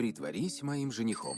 Притворись моим женихом.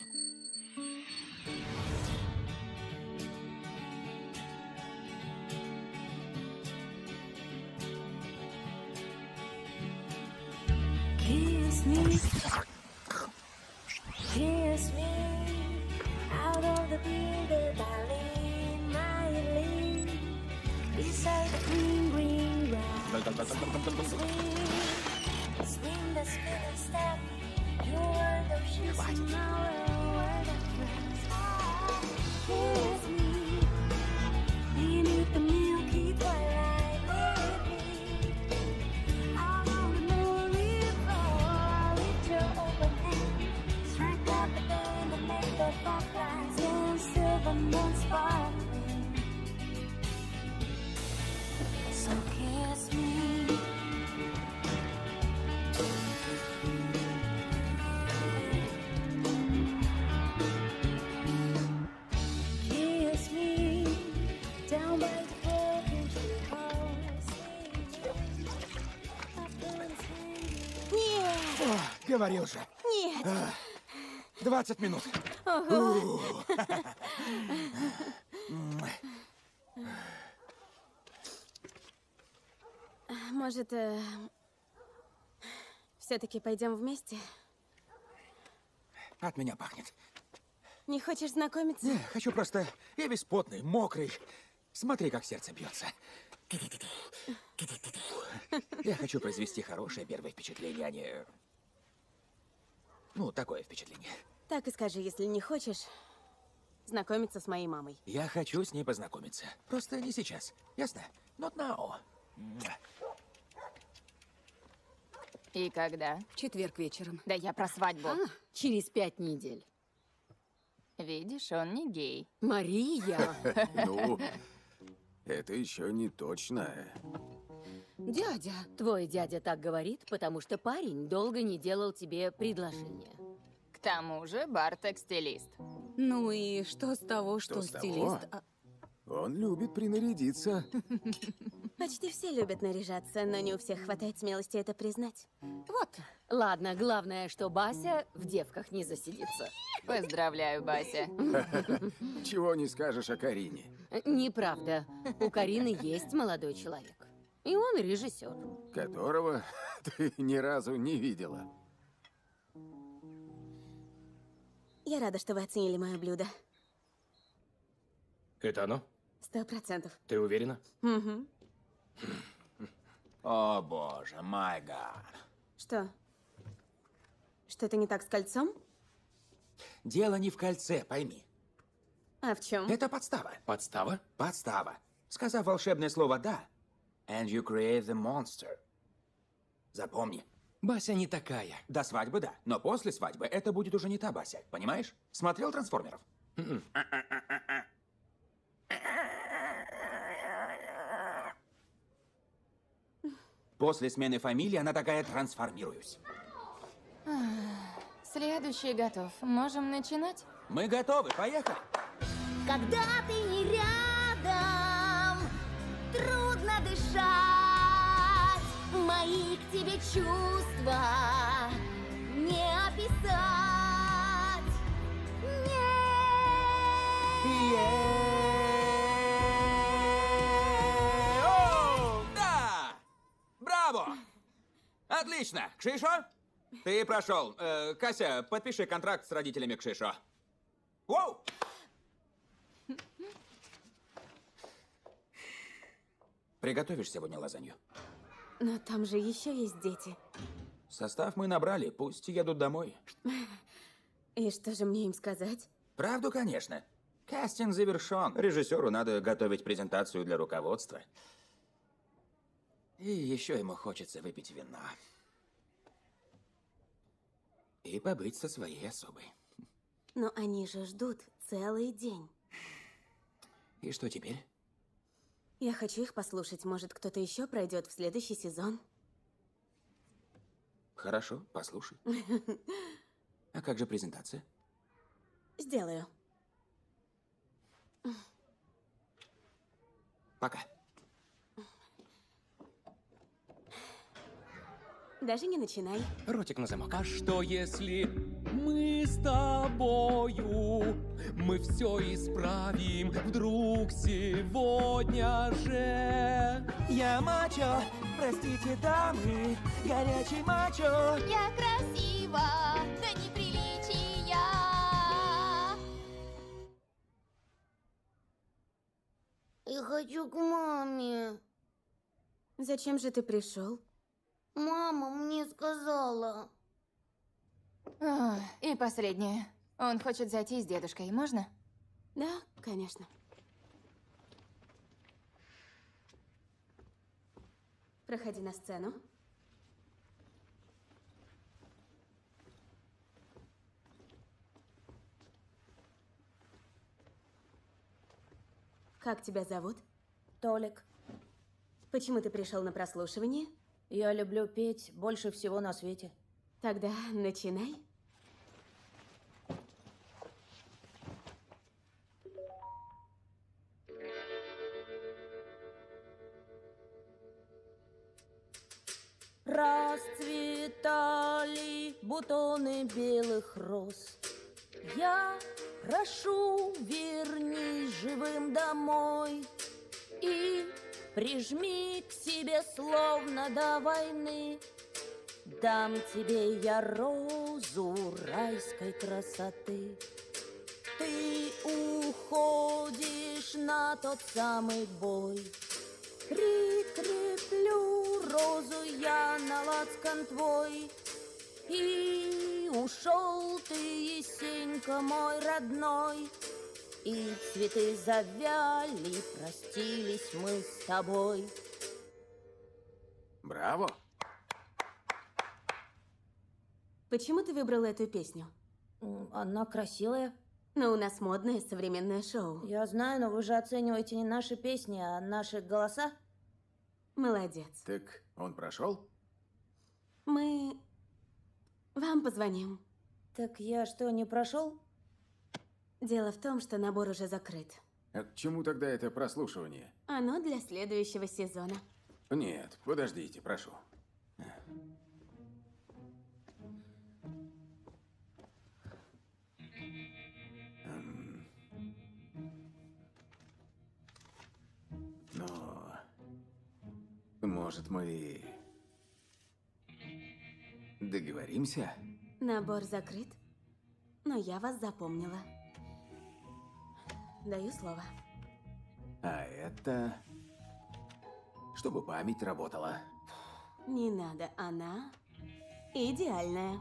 20 минут. Может, все-таки пойдем вместе? От меня пахнет. Не хочешь знакомиться? Не, хочу просто... Я весь потный, мокрый. Смотри, как сердце бьется. Я хочу произвести хорошее первое впечатление, а не... Ну, такое впечатление. Так и скажи, если не хочешь знакомиться с моей мамой. Я хочу с ней познакомиться. Просто не сейчас. Ясно? Not now. И когда? В четверг вечером. Да я про свадьбу. А, через пять недель. Видишь, он не гей. Мария! Ну, это еще не точно. Дядя! Твой дядя так говорит, потому что парень долго не делал тебе предложение. К тому же Бартек стилист. Ну и что с того, что, с того? стилист... а- Он любит принарядиться. Почти все любят наряжаться, но не у всех хватает смелости это признать. Вот. Ладно, главное, что Бася в девках не засидится. Поздравляю, Бася. Чего не скажешь о Карине. Неправда. У Карины есть молодой человек. И он режиссер. Которого ты ни разу не видела. Я рада, что вы оценили мое блюдо. Это оно? Сто процентов. Ты уверена? Угу. О боже, май гад. Что? Что-то не так с кольцом? Дело не в кольце, пойми. А в чем? Это подстава. Подстава? Подстава. Сказав волшебное слово «да», and you create the monster. Запомни. Бася не такая. До свадьбы, да. Но после свадьбы это будет уже не та Бася. Понимаешь? Смотрел «Трансформеров»? После смены фамилии она такая «трансформируюсь». Следующий готов. Можем начинать? Мы готовы, поехали. Когда ты не рядом, трудно дышать. Мои к тебе чувства не описать. О, да! Браво! Отлично! Кшишо? Ты прошел. Э, Кася, подпиши контракт с родителями Кшишо. Воу! Приготовишь сегодня лазанью? Но там же еще есть дети. Состав мы набрали, пусть едут домой. И что же мне им сказать? Правду, конечно. Кастинг завершен. Режиссеру надо готовить презентацию для руководства. И еще ему хочется выпить вина. И побыть со своей особой. Но они же ждут целый день. И что теперь? Я хочу их послушать. Может, кто-то еще пройдет в следующий сезон. Хорошо, послушай. А как же презентация? Сделаю. Пока. Даже не начинай. Ротик на замок. А что если мы с тобою, мы все исправим вдруг сегодня же? Я мачо, простите, дамы, горячий мачо. Я красива до неприличия. Я хочу к маме. Зачем же ты пришел? Мама мне сказала. А, и последнее. Он хочет зайти с дедушкой, можно? Да, конечно. Проходи на сцену. Как тебя зовут? Толик, Почему ты пришел на прослушивание? Я люблю петь больше всего на свете. Тогда начинай. Расцветали бутоны белых роз. Я прошу, вернись живым домой И прижми к себе, словно до войны. Дам тебе я розу райской красоты. Ты уходишь на тот самый бой. Прикреплю розу я на лацкан твой. И ушел ты, Есенька мой родной, И цветы завяли, простились мы с тобой. Браво! Почему ты выбрал эту песню? Она красивая. Но у нас модное современное шоу. Я знаю, но вы же оцениваете не наши песни, а наши голоса. Молодец. Так он прошел? Мы вам позвоним. Так я что, не прошел? Дело в том, что набор уже закрыт. А к чему тогда это прослушивание? Оно для следующего сезона. Нет, подождите, прошу. Но... Может, мы... Договоримся? Набор закрыт, но я вас запомнила. Даю слово. А это... Чтобы память работала. Не надо, она идеальная.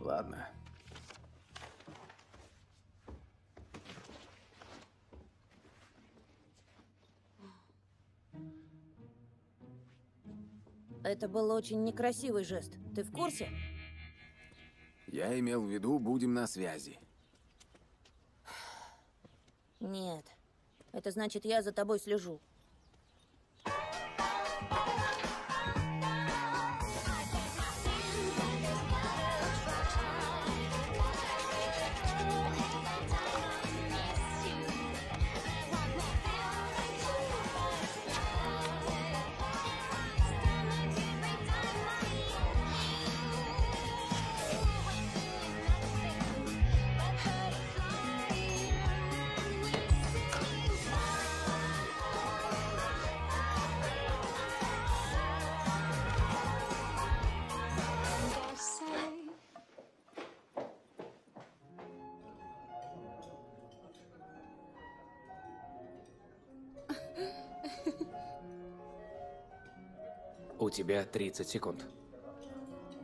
Ладно. Это был очень некрасивый жест. Ты в курсе? Я имел в виду, будем на связи. Нет. Это значит, я за тобой слежу. У тебя 30 секунд.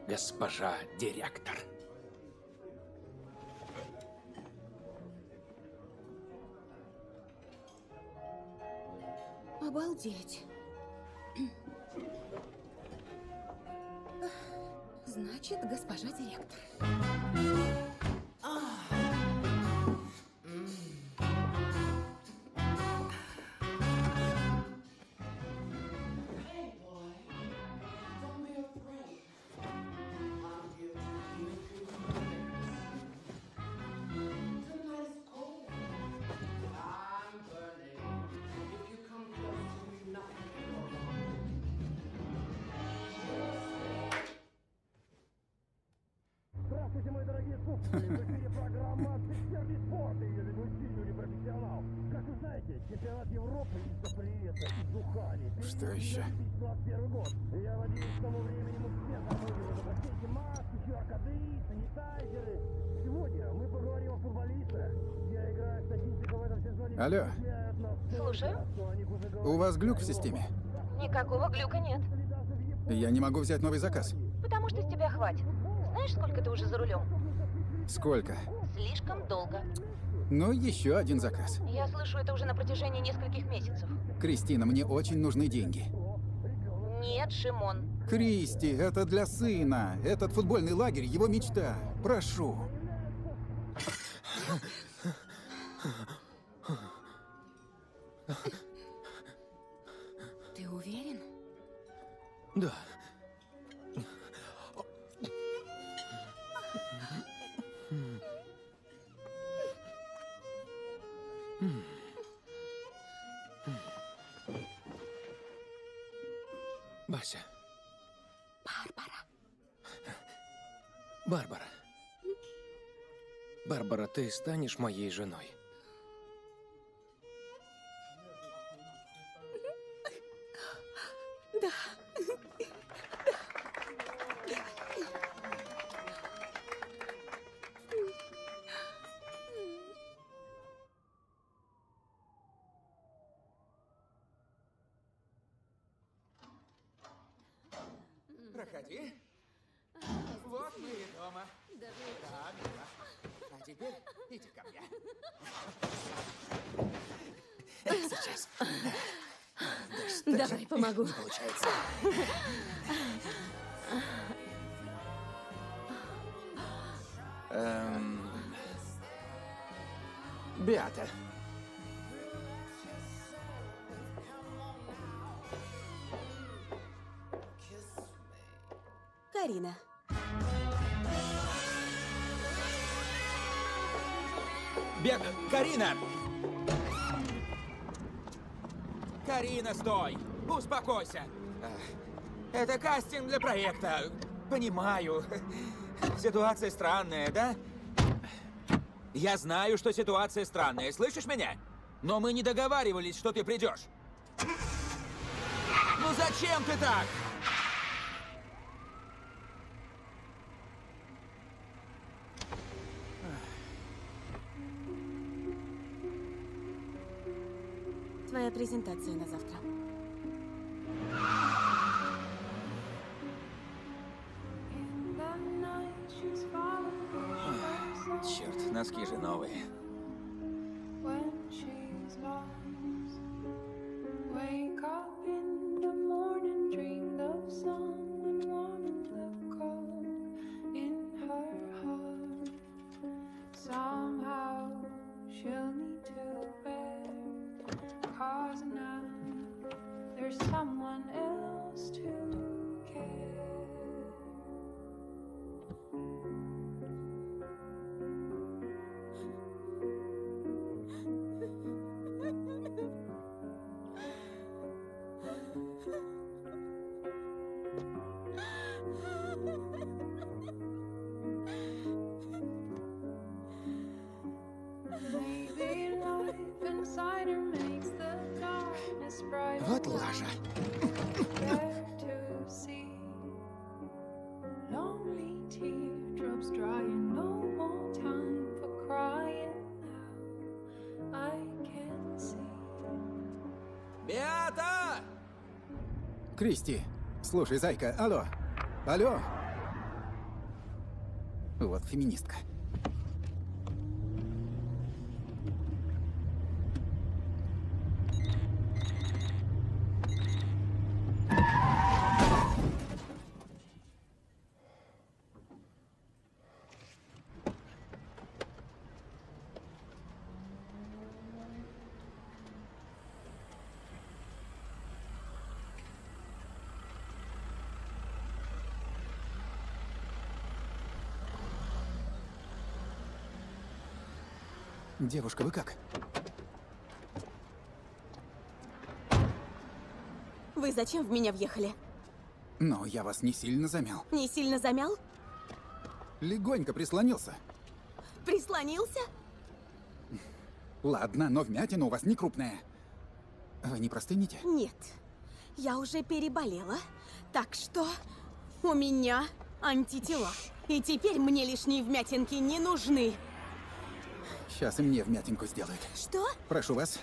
Госпожа директор. Обалдеть. Значит, госпожа директор. Программа «Сервис спорт» и ее ведущий Юрий Профессионал. Как вы знаете, чемпионат Европы из-за пресса, из Ухани. Что еще? 2021 год. Я надеюсь, к тому времени мы все забудем уже про все эти маски, QR-коды, санитайзеры. Сегодня мы поговорим о футболистах. Я играю статистику в этом сезоне. Алло. Слушаю. У вас глюк в системе? Никакого глюка нет. Я не могу взять новый заказ. Потому что с тебя хватит. Знаешь, сколько ты уже за рулем? Сколько? Слишком долго. Ну, еще один заказ. Я слышу это уже на протяжении нескольких месяцев. Кристина, мне очень нужны деньги. Нет, Шимон. Кристи, это для сына. Этот футбольный лагерь — его мечта. Прошу. Ты уверен? Да. Барбара. Барбара, ты станешь моей женой. Проходи. Теперь иди ко мне. Сейчас. Давай, помогу. Получается. Эм... Беата. Карина. Бег... Карина! Карина, стой! Успокойся! Ах, Это кастинг для проекта. Понимаю. Ситуация странная, да? Я знаю, что ситуация странная. Слышишь меня? Но мы не договаривались, что ты придешь. Ну зачем ты так? Твоя презентация на завтра. Кристи, слушай, зайка, алло. Алло. Вот феминистка. Девушка, вы как? Вы зачем в меня въехали? Но я вас не сильно замял. Не сильно замял? Легонько прислонился. Прислонился? Ладно, но вмятина у вас не крупная. Вы не простынете? Нет. Я уже переболела. Так что у меня антитела. И теперь мне лишние вмятинки не нужны. Сейчас и мне вмятинку сделают. Что? Прошу вас.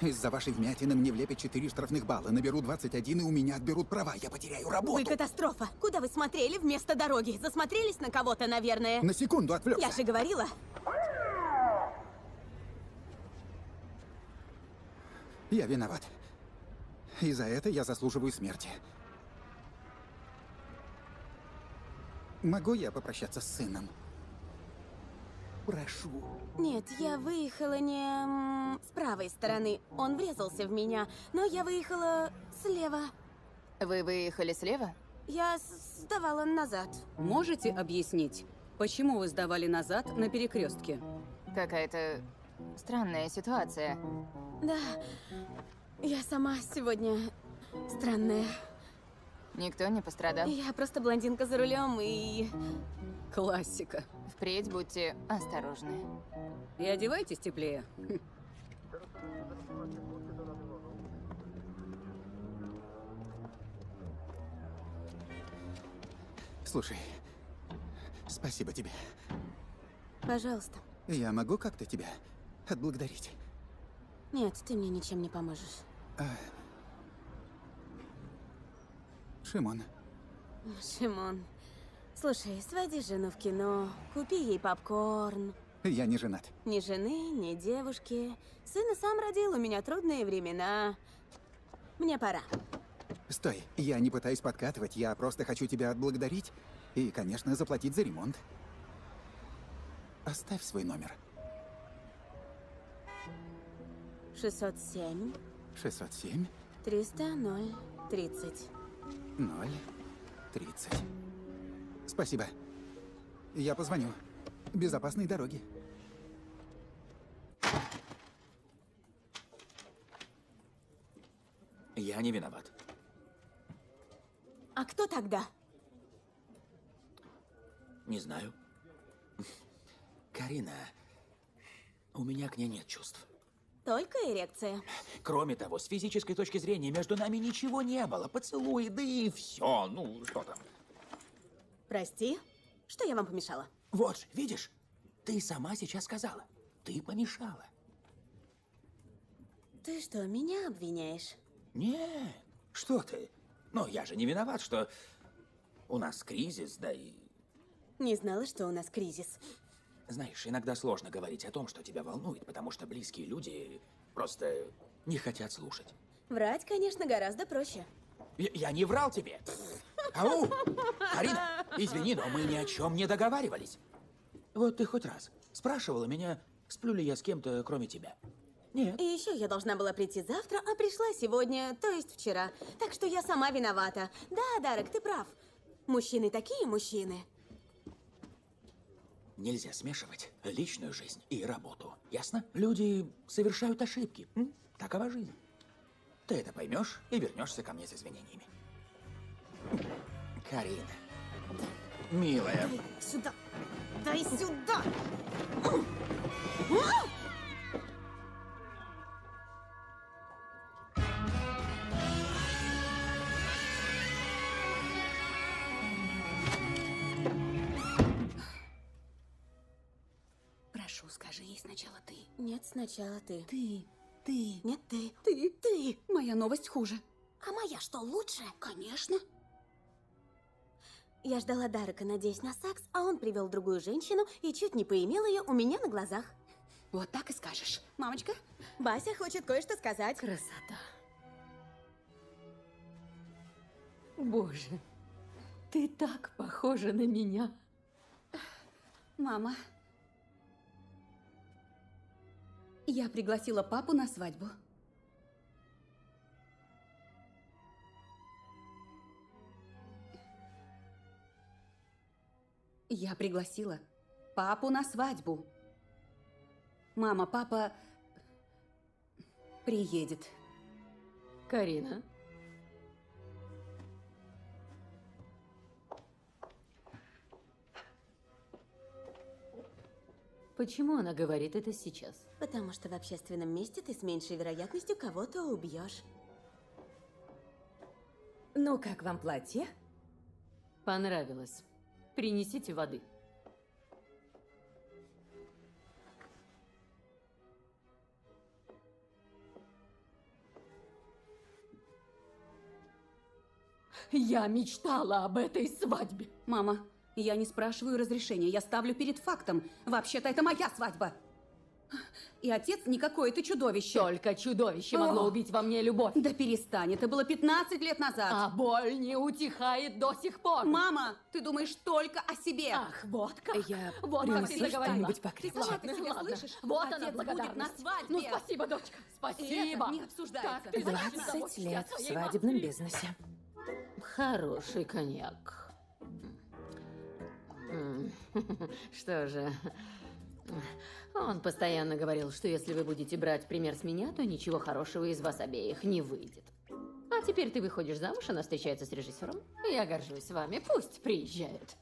Из-за вашей вмятины мне влепят 4 штрафных балла. Наберу 21, и у меня отберут права. Я потеряю работу. Вы катастрофа. Куда вы смотрели вместо дороги? Засмотрелись на кого-то, наверное? На секунду отвлекся. Я же говорила. Я виноват. И за это я заслуживаю смерти. Могу я попрощаться с сыном? Прошу. Нет, я выехала не с правой стороны. Он врезался в меня, но я выехала слева. Вы выехали слева? Я сдавала назад. Можете объяснить, почему вы сдавали назад на перекрестке? Какая-то странная ситуация. Да, я сама сегодня странная. Никто не пострадал? Я просто блондинка за рулем и... Классика. Впредь будьте осторожны. И одевайтесь теплее. Слушай, спасибо тебе. Пожалуйста. Я могу как-то тебя отблагодарить? Нет, ты мне ничем не поможешь. А... Шимон, Шимон. Слушай, своди жену в кино, купи ей попкорн. я не женат. Ни жены, ни девушки. Сына сам родил, у меня трудные времена. Мне пора. Стой, я не пытаюсь подкатывать, я просто хочу тебя отблагодарить и, конечно, заплатить за ремонт. Оставь свой номер. 607 607 300 0 30. 0 30. Спасибо. Я позвоню. Безопасной дороги. Я не виноват. А кто тогда? Не знаю. Карина, у меня к ней нет чувств. Только эрекция. Кроме того, с физической точки зрения между нами ничего не было. Поцелуи, да и все. Ну, что там. Прости, что я вам помешала? Вот же, видишь? Ты сама сейчас сказала. Ты помешала. Ты что, меня обвиняешь? Нет, что ты? Но я же не виноват, что у нас кризис, да и... Не знала, что у нас кризис. Знаешь, иногда сложно говорить о том, что тебя волнует, потому что близкие люди просто не хотят слушать. Врать, конечно, гораздо проще. Я, я не врал тебе. Ау! Карина, извини, но мы ни о чем не договаривались. Вот ты хоть раз спрашивала меня, сплю ли я с кем-то, кроме тебя? Нет. И еще я должна была прийти завтра, а пришла сегодня, то есть вчера. Так что я сама виновата. Да, Дарек, ты прав. Мужчины такие мужчины. Нельзя смешивать личную жизнь и работу. Ясно? Люди совершают ошибки. М? Такова жизнь. Ты это поймешь и вернешься ко мне с извинениями. Карина. Милая. Дай сюда. Дай сюда. Прошу, Нет, сначала ты. Ты, ты. Нет, ты. Ты, ты. Моя новость хуже. А моя что, лучше? Конечно. Я ждала Дарека, надеясь на секс, а он привел другую женщину и чуть не поимел ее у меня на глазах. Вот так и скажешь. Мамочка? Бася хочет кое-что сказать. Красота. Боже, ты так похожа на меня. Мама, я пригласила папу на свадьбу. Я пригласила папу на свадьбу. Мама, папа приедет. Карина. Почему она говорит это сейчас? Потому что в общественном месте ты с меньшей вероятностью кого-то убьешь. Ну, как вам платье? Понравилось. Принесите воды. Я мечтала об этой свадьбе. Мама, я не спрашиваю разрешения, я ставлю перед фактом. Вообще-то это моя свадьба. И отец не какое-то чудовище. Только чудовище могло О! убить во мне любовь. Да перестань, это было 15 лет назад. А боль не утихает до сих пор. Мама, ты думаешь только о себе. Ах, вот как. Я Вот как ты заговорила. Ты сама ты себя ладно. слышишь? Вот Отец она будет благодарность. на свадьбе. Ну, спасибо, дочка. Спасибо. это не обсуждается. Как ты знаешь, 20 удовольствие лет в свадебном матери. бизнесе. Хороший коньяк. Что же, он постоянно говорил, что если вы будете брать пример с меня, то ничего хорошего из вас обеих не выйдет. А теперь ты выходишь замуж, она встречается с режиссером. Я горжусь вами, пусть приезжает.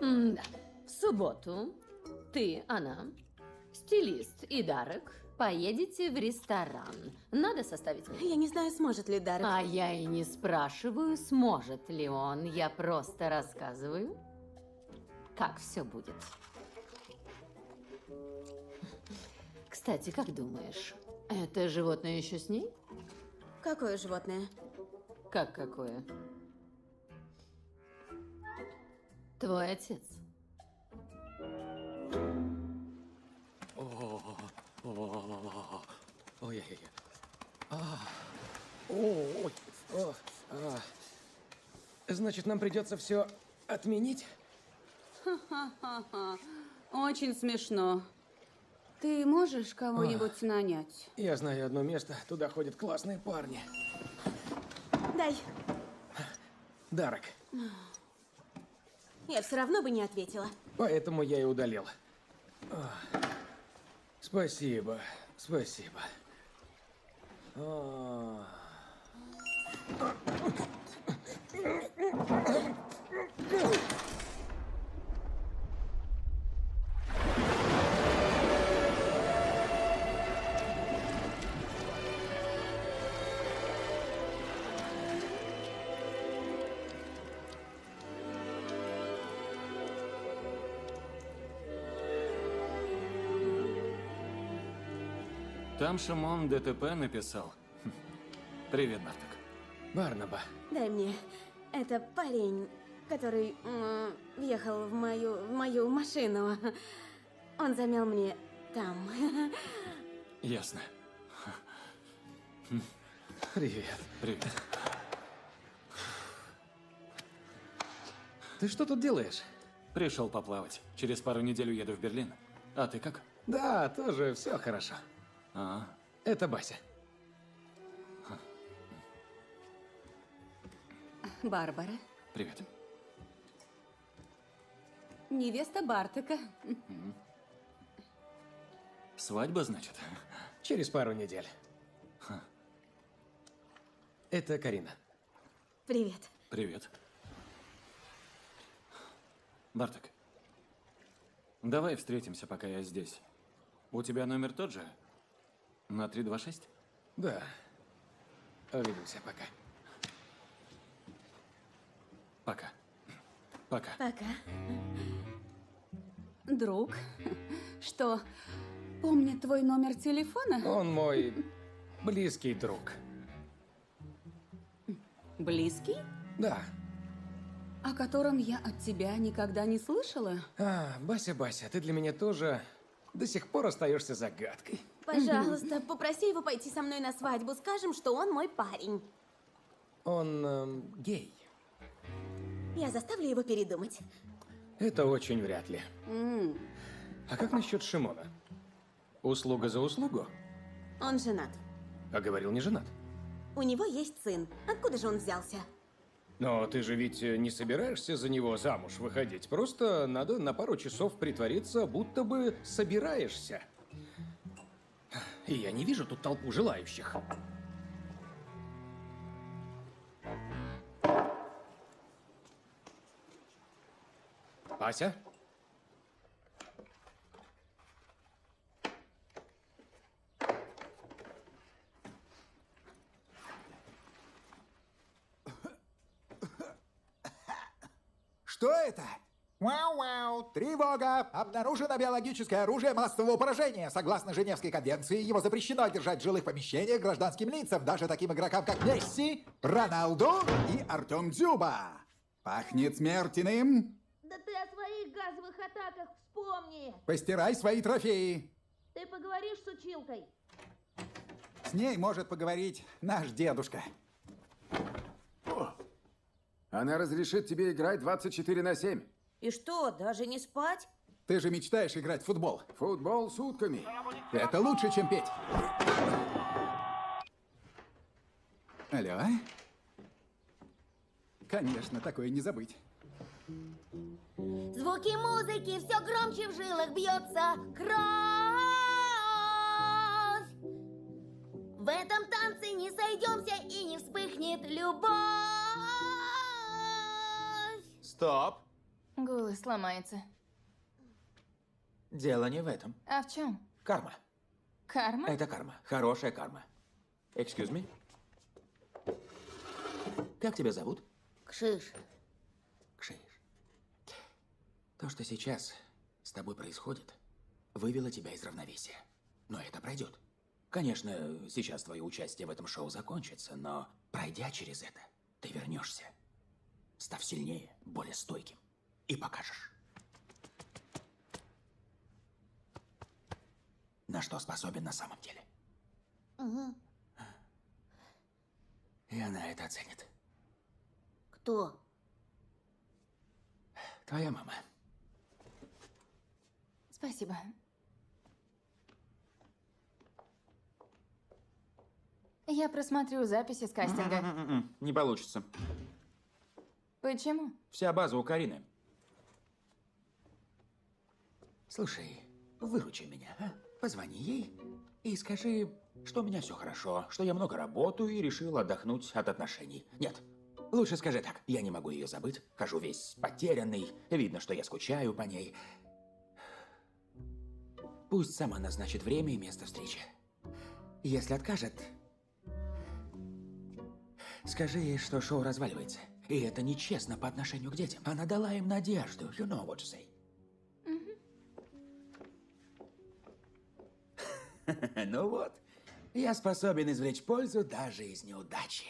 Да. В субботу ты, она, стилист и Дарек поедете в ресторан. Надо составить меню. Я не знаю, сможет ли Дарек. А я и не спрашиваю, сможет ли он. Я просто рассказываю, как все будет. Кстати, как думаешь, это животное еще с ней? Какое животное? Как какое? Твой отец. Ой-ой-ой. Ой. О. Значит, нам придется все отменить? Ха-ха-ха. Очень смешно. Ты можешь кого-нибудь нанять? Я знаю одно место, туда ходят классные парни. Дай. Дарок. Я все равно бы не ответила. Поэтому я и удалил. О, Спасибо, спасибо. О. Там Шимон ДТП написал. Привет, Барток. Барнаба. Дай мне. Это парень, который въехал в мою, в мою машину. Он замел мне там. Ясно. Привет. Привет. Ты что тут делаешь? Пришел поплавать. Через пару недель уеду в Берлин. А ты как? Да, тоже все хорошо. А, Это Бася. Барбара. привет. Невеста Бартака. Свадьба, значит? Через пару недель. Это Карина. Привет. Привет. Барток, давай встретимся, пока я здесь. У тебя номер тот же? На 326? Да. Увидимся пока. Пока. Пока. Пока. Друг. Что, помнит твой номер телефона? Он мой близкий друг. Близкий? Да. О котором я от тебя никогда не слышала? А, Бася, Бася, ты для меня тоже до сих пор остаешься загадкой. Пожалуйста, попроси его пойти со мной на свадьбу. Скажем, что он мой парень. Он эм, гей. Я заставлю его передумать. Это очень вряд ли. М, А как насчет Шимона? Услуга за услугу? Он женат. А говорил, не женат. У него есть сын. Откуда же он взялся? Но ты же ведь не собираешься за него замуж выходить. Просто надо на пару часов притвориться, будто бы собираешься. И я не вижу тут толпу желающих. Ася? Что это? Вау-вау! Тревога! Обнаружено биологическое оружие массового поражения. Согласно Женевской конвенции, его запрещено держать в жилых помещениях гражданским лицам, даже таким игрокам, как Месси, Роналду и Артем Дзюба. Пахнет смертельным. Да ты о своих газовых атаках вспомни. Постирай свои трофеи. Ты поговоришь с училкой? С ней может поговорить наш дедушка. Она разрешит тебе играть 24 на 7. И что, даже не спать? Ты же мечтаешь играть в футбол. Футбол сутками. Это лучше, чем петь. Алло? Конечно, такое не забыть. Звуки музыки все громче в жилах бьется кровь. В этом танце не сойдемся и не вспыхнет любовь. Стоп. Голос сломается. Дело не в этом. А в чем? Карма. Карма? Это карма. Хорошая карма. Excuse me. Как тебя зовут? Кшиш. Кшиш. То, что сейчас с тобой происходит, вывело тебя из равновесия. Но это пройдет. Конечно, сейчас твое участие в этом шоу закончится, но пройдя через это, ты вернешься, став сильнее, более стойким, и покажешь, на что способен на самом деле. Угу. И она это оценит. Кто? Твоя мама. Спасибо. Я просмотрю записи с кастинга. Не получится. Почему? Вся база у Карины. Слушай, выручи меня, а? Позвони ей и скажи, что у меня все хорошо, что я много работаю и решил отдохнуть от отношений. Нет, лучше скажи так. Я не могу ее забыть, хожу весь потерянный, видно, что я скучаю по ней. Пусть сама назначит время и место встречи. Если откажет, скажи ей, что шоу разваливается. И это нечестно по отношению к детям. Она дала им надежду. You know what to say. ну вот, я способен извлечь пользу даже из неудачи.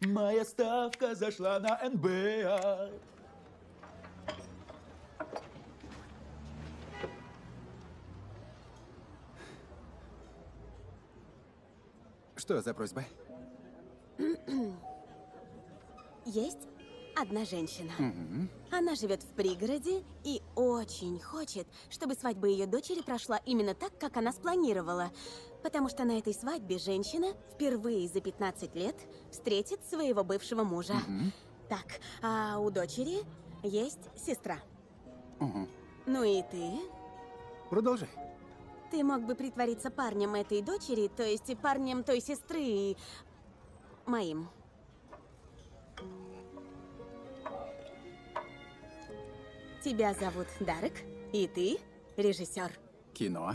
Моя ставка зашла на НБА. Что за просьба? Есть одна женщина. Мгм. Она живет в пригороде и очень хочет, чтобы свадьба ее дочери прошла именно так, как она спланировала. Потому что на этой свадьбе женщина впервые за 15 лет встретит своего бывшего мужа. Мгм. Так, а у дочери есть сестра. Мгм. Ну и ты? Продолжай. Ты мог бы притвориться парнем этой дочери, то есть парнем той сестры и моим. Тебя зовут Дарек, и ты режиссер. Кино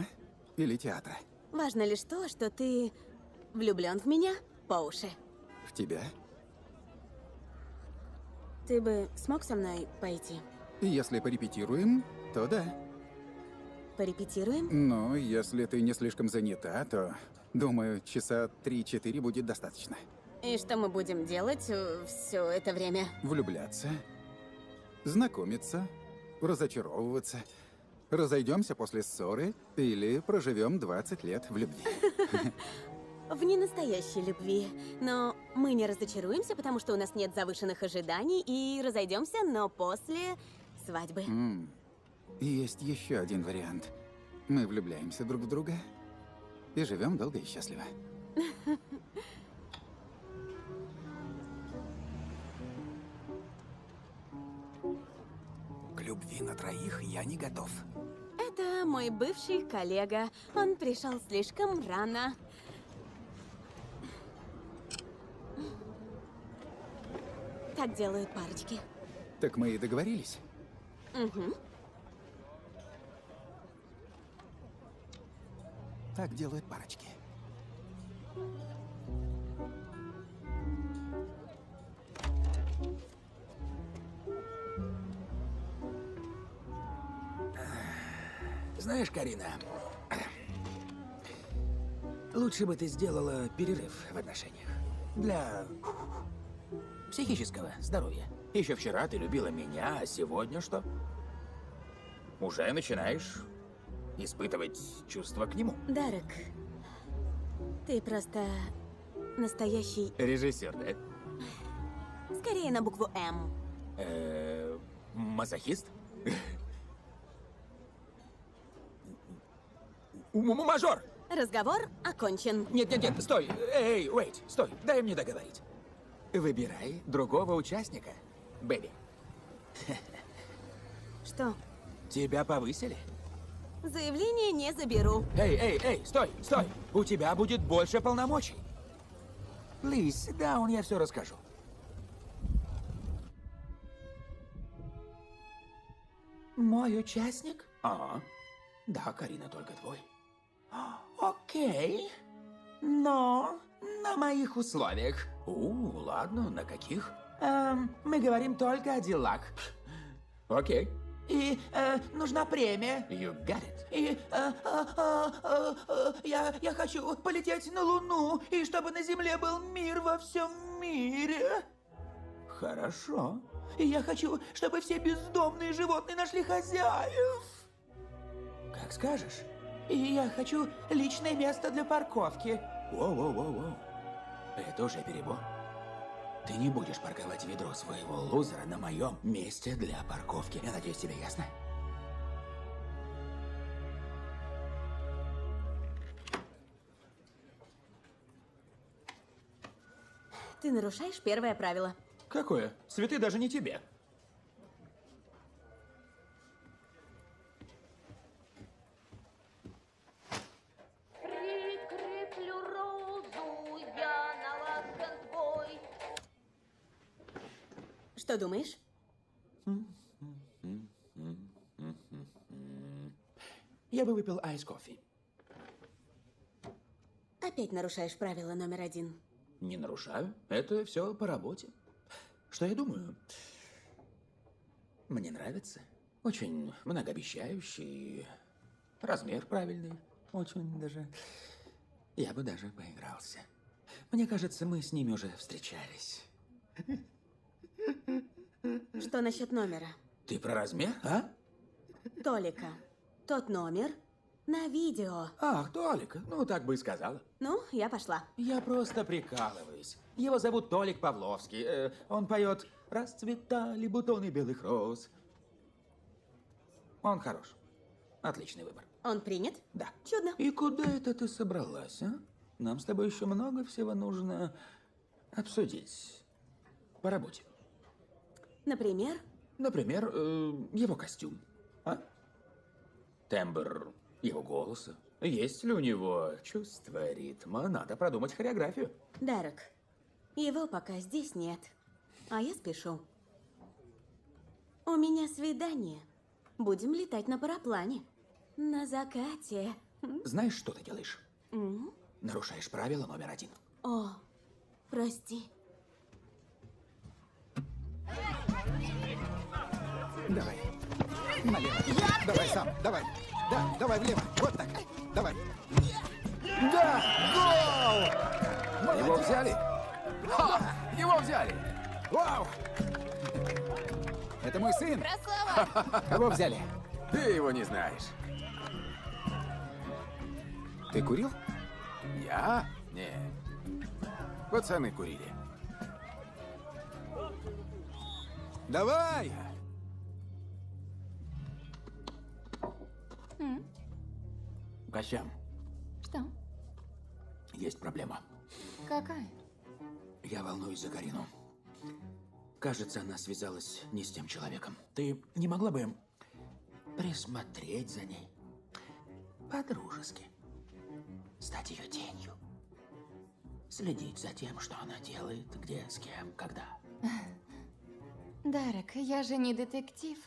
или театра? Важно лишь то, что ты влюблен в меня по уши. В тебя? Ты бы смог со мной пойти? Если порепетируем, то да. Порепетируем? Но если ты не слишком занята, то, думаю, часа 3-4 будет достаточно. И что мы будем делать все это время? Влюбляться, знакомиться, разочаровываться. Разойдемся после ссоры или проживем 20 лет в любви. В ненастоящей любви. Но мы не разочаруемся, потому что у нас нет завышенных ожиданий, и разойдемся, но после свадьбы. М, Есть еще один вариант. Мы влюбляемся друг в друга и живем долго и счастливо. любви на троих я не готов. Это мой бывший коллега. Он пришел слишком рано. Так делают парочки. Так мы и договорились. Угу. Так делают парочки. Знаешь, Карина, лучше бы ты сделала перерыв в отношениях. Для психического здоровья. Еще вчера ты любила меня, а сегодня что? Уже начинаешь испытывать чувства к нему. Дарек, ты просто настоящий... Режиссер, да? Скорее на букву М. Э, мазохист? Мажор! Разговор окончен. Нет, нет, нет, стой! Эй, wait, стой, дай мне договорить. Выбирай другого участника, Бэби. Что? Тебя повысили? Заявление не заберу. Эй, эй, эй, стой, стой! У тебя будет больше полномочий. Плиз, да, он я все расскажу. Мой участник? Ага. Да, Карина, только твой. Окей. Но на моих условиях. У, ладно, на каких? Эм, мы говорим только о делах. Окей. И э, нужна премия. You got it. И э, э, э, э, э, я, я хочу полететь на Луну, и чтобы на Земле был мир во всем мире. Хорошо. И я хочу, чтобы все бездомные животные нашли хозяев. Как скажешь. И я хочу личное место для парковки. Воу-воу-воу-воу. Это уже перебор. Ты не будешь парковать ведро своего лузера на моем месте для парковки. Я надеюсь, тебе ясно? Ты нарушаешь первое правило. Какое? Цветы даже не тебе. Что думаешь? Я бы выпил айс-кофе. Опять нарушаешь правило номер один. Не нарушаю. Это все по работе. Что я думаю? Мне нравится. Очень многообещающий. Размер правильный. Очень даже. Я бы даже поигрался. Мне кажется, мы с ними уже встречались. Что насчет номера? Ты про размер, а? Толика. Тот номер на видео. Ах, Толик. Ну, так бы и сказала. Ну, я пошла. Я просто прикалываюсь. Его зовут Толик Павловский. Э, он поет «Расцветали бутоны белых роз». Он хорош. Отличный выбор. Он принят? Да. Чудно. И куда это ты собралась, а? Нам с тобой еще много всего нужно обсудить. По работе. Например? Например, э, его костюм. А? Тембр его голоса. Есть ли у него чувство ритма? Надо продумать хореографию. Дарек. Его пока здесь нет. А я спешу. У меня свидание. Будем летать на параплане. На закате. Знаешь, что ты делаешь? М? Нарушаешь правило номер один. О, прости. Давай. Налево. Давай сам, давай. Да, давай влево. Вот так. Давай. Да! Гол! Его взяли? Ха! Его взяли! Вау! Это мой сын. Красава! Кого взяли? Ты его не знаешь. Ты курил? Я? Не. Пацаны курили. Давай! М? Кощам, Что? есть проблема. Какая? Я волнуюсь за Карину. Кажется, она связалась не с тем человеком. Ты не могла бы присмотреть за ней? По-дружески. Стать ее тенью. Следить за тем, что она делает, где, с кем, когда. Дарек, я же не детектив.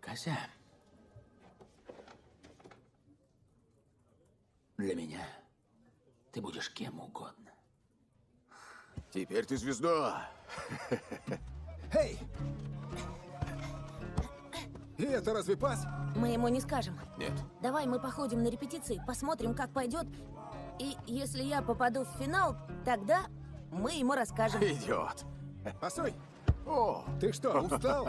Кося. Для меня ты будешь кем угодно. Теперь ты звезда. Эй! И это разве пас? Мы ему не скажем. Нет. Давай мы походим на репетиции, посмотрим, как пойдет. И если я попаду в финал, тогда мы ему расскажем. Идиот. Постой! О, ты что, устал?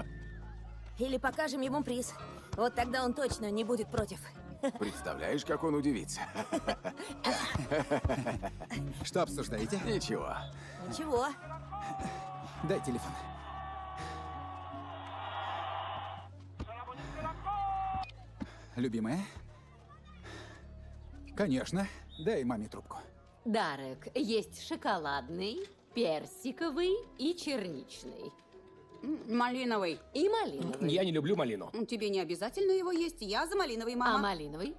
Или покажем ему приз. Вот тогда он точно не будет против. Представляешь, как он удивится? Что обсуждаете? Ничего. Ничего. Дай телефон. Любимая? Конечно. Дай маме трубку. Дарек, есть шоколадный, персиковый и черничный. Малиновый. И малиновый. Я не люблю малину. Тебе не обязательно его есть. Я за малиновый, мама. А малиновый?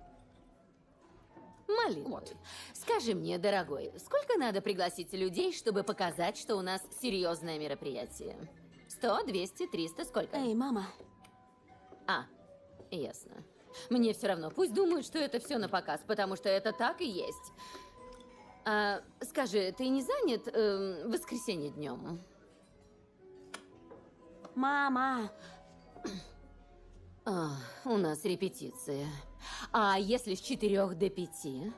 Малиновый. Скажи мне, дорогой, сколько надо пригласить людей, чтобы показать, что у нас серьезное мероприятие? Сто, двести, триста, сколько? Эй, мама. А, ясно. Мне все равно, пусть думают, что это все на показ, потому что это так и есть. А, скажи, ты не занят в воскресенье днем? Мама. А, у нас репетиция. А если с четырех до пяти?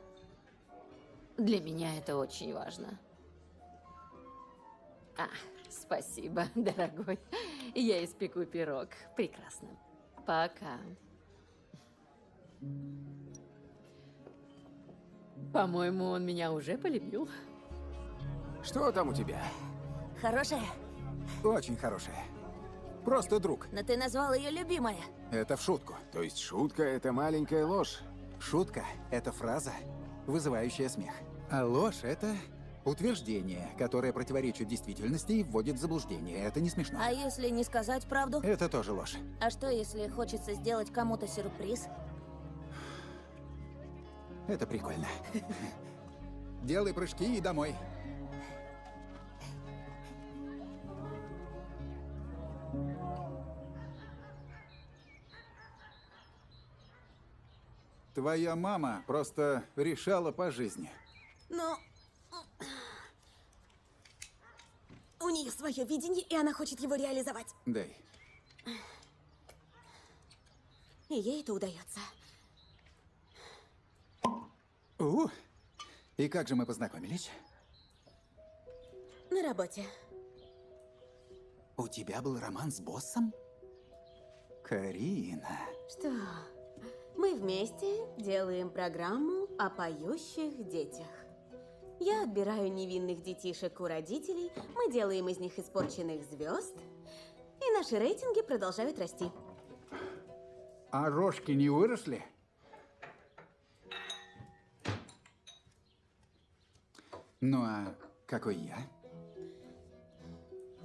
Для меня это очень важно. А, спасибо, дорогой. Я испеку пирог. Прекрасно. Пока. По-моему, он меня уже полюбил. Что там у тебя? Хорошая? Очень хорошая. Просто друг. Но ты назвал ее любимая. Это в шутку. То есть шутка — это маленькая ложь? Шутка — это фраза, вызывающая смех. А ложь — это утверждение, которое противоречит действительности и вводит в заблуждение. Это не смешно. А если не сказать правду? Это тоже ложь. А что, если хочется сделать кому-то сюрприз? Это прикольно. Делай прыжки и домой. Твоя мама просто решала по жизни. Но... У нее свое видение, и она хочет его реализовать. Дай. И ей это удается. У, и как же мы познакомились? На работе. У тебя был роман с боссом? Карина. Что? Мы вместе делаем программу о поющих детях. Я отбираю невинных детишек у родителей, мы делаем из них испорченных звезд, и наши рейтинги продолжают расти. А рожки не выросли? Ну а какой я?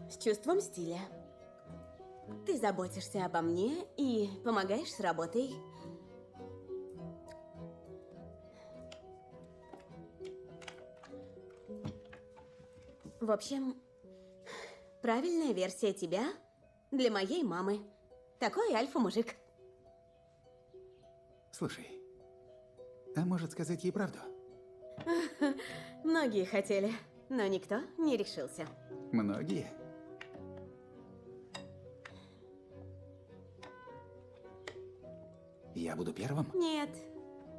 С чувством стиля. Ты заботишься обо мне и помогаешь с работой. В общем, правильная версия тебя для моей мамы. Такой альфа-мужик. Слушай, а может сказать ей правду? Многие хотели, но никто не решился. Многие? Я буду первым? Нет,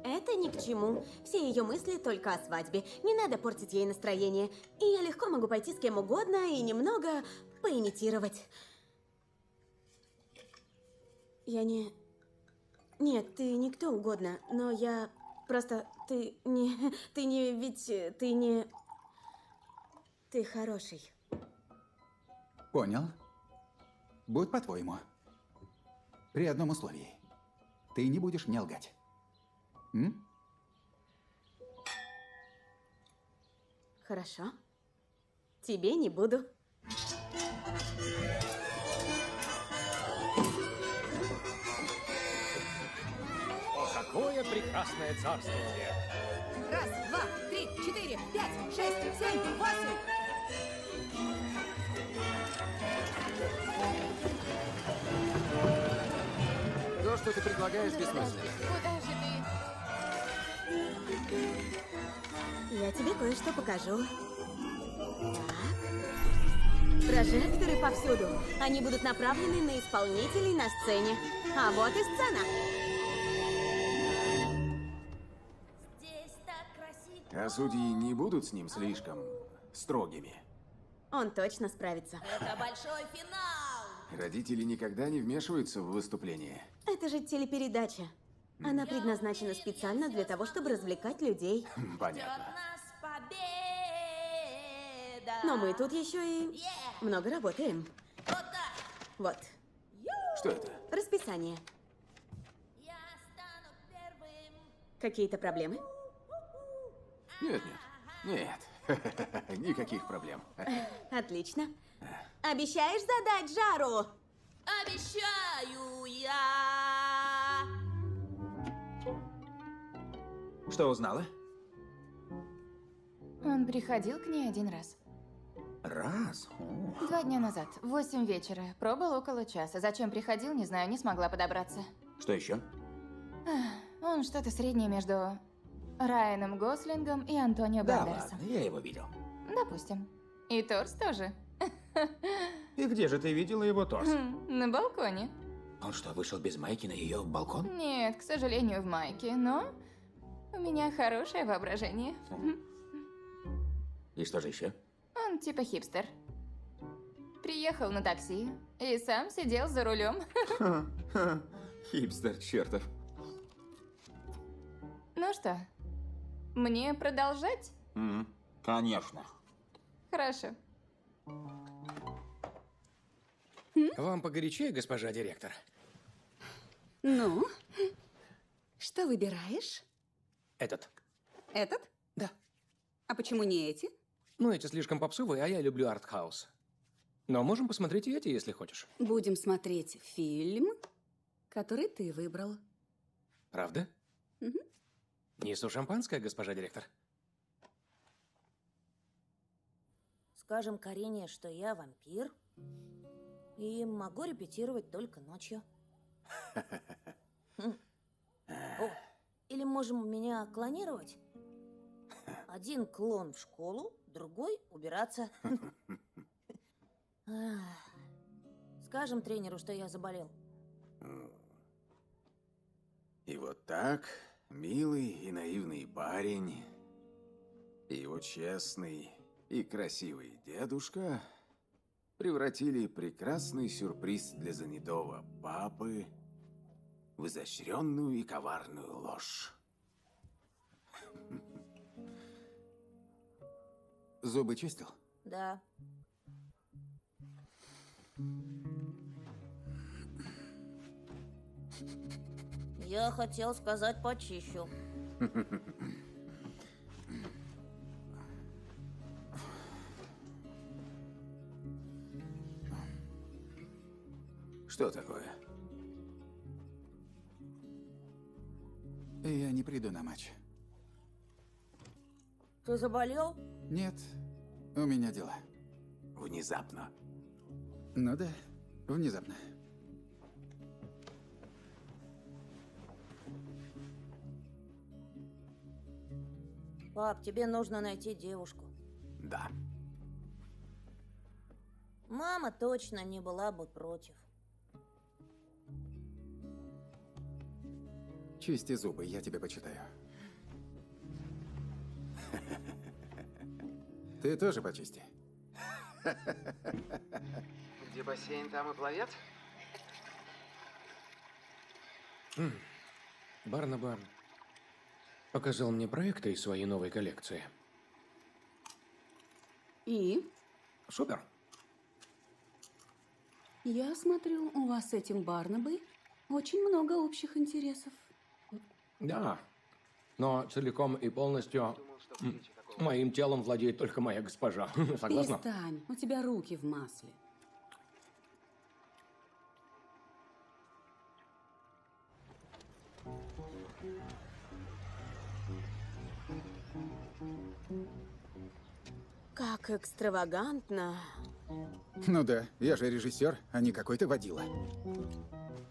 это ни к чему. Все ее мысли только о свадьбе. Не надо портить ей настроение. И я легко могу пойти с кем угодно и немного поимитировать. Я не... Нет, ты не кто угодно, но я... Просто ты не... Ты не... Ведь ты не... Ты хороший. Понял. Будь по-твоему. При одном условии. Ты не будешь мне лгать. М? Хорошо. Тебе не буду. О, какое прекрасное царствование! Раз, два, три, четыре, пять, шесть, семь, восемь. То, что ты предлагаешь, бессмысленно. Куда же ты? Я тебе кое-что покажу. Так. Прожекторы повсюду. Они будут направлены на исполнителей на сцене. А вот и сцена. А судьи не будут с ним слишком строгими. Он точно справится. Это большой финал! Родители никогда не вмешиваются в выступление. Это же телепередача. Она предназначена специально для того, чтобы развлекать людей. Понятно. Но мы тут еще и много работаем. Вот. Что это? Расписание. Какие-то проблемы? Нет, нет. Нет. Никаких проблем. Отлично. Обещаешь задать жару? Обещаю я! Что узнала? Он приходил к ней один раз. Раз? О. Два дня назад, в восемь вечера. Пробыл около часа. Зачем приходил, не знаю, не смогла подобраться. Что еще? Он что-то среднее между Райаном Гослингом и Антонио Да Бандерасом. ладно, я его видел. Допустим. И торс тоже. И где же ты видела его торс? Хм, На балконе. Он что, вышел без майки на ее балкон? Нет, к сожалению, в майке, но у меня хорошее воображение. И что же еще? Он типа хипстер. Приехал на такси и сам сидел за рулем. Хипстер чертов. Ну что, мне продолжать? М, Конечно. Хорошо. Вам погорячее, госпожа директор? Ну, что выбираешь? Этот. Этот? Да. А почему не эти? Ну, эти слишком попсовые, а я люблю артхаус. Но можем посмотреть и эти, если хочешь. Будем смотреть фильм, который ты выбрал. Правда? Мгм. Несу шампанское, госпожа директор. Скажем Карине, что я вампир. И могу репетировать только ночью. Хм. О, или можем меня клонировать? Один клон в школу, другой убираться. Скажем тренеру, что я заболел. И вот так, милый и наивный парень, и его честный и красивый дедушка превратили прекрасный сюрприз для занятого папы в изощренную и коварную ложь. Зубы чистил? Да. Я хотел сказать почищу. Что такое? Я не приду на матч. Ты заболел? Нет, у меня дела. Внезапно. Ну да, внезапно. Пап, тебе нужно найти девушку. Да. Мама точно не была бы против. Чисти зубы, я тебе почитаю. Ты тоже почисти. Где бассейн, там и пловец? М. Барнаба показал мне проекты из своей новой коллекции. И? Супер. Я смотрю, у вас с этим Барнабой очень много общих интересов. Да, но целиком и полностью моим телом владеет только моя госпожа. Согласна? Перестань, у тебя руки в масле. Как экстравагантно. Ну да, я же режиссер, а не какой-то водила.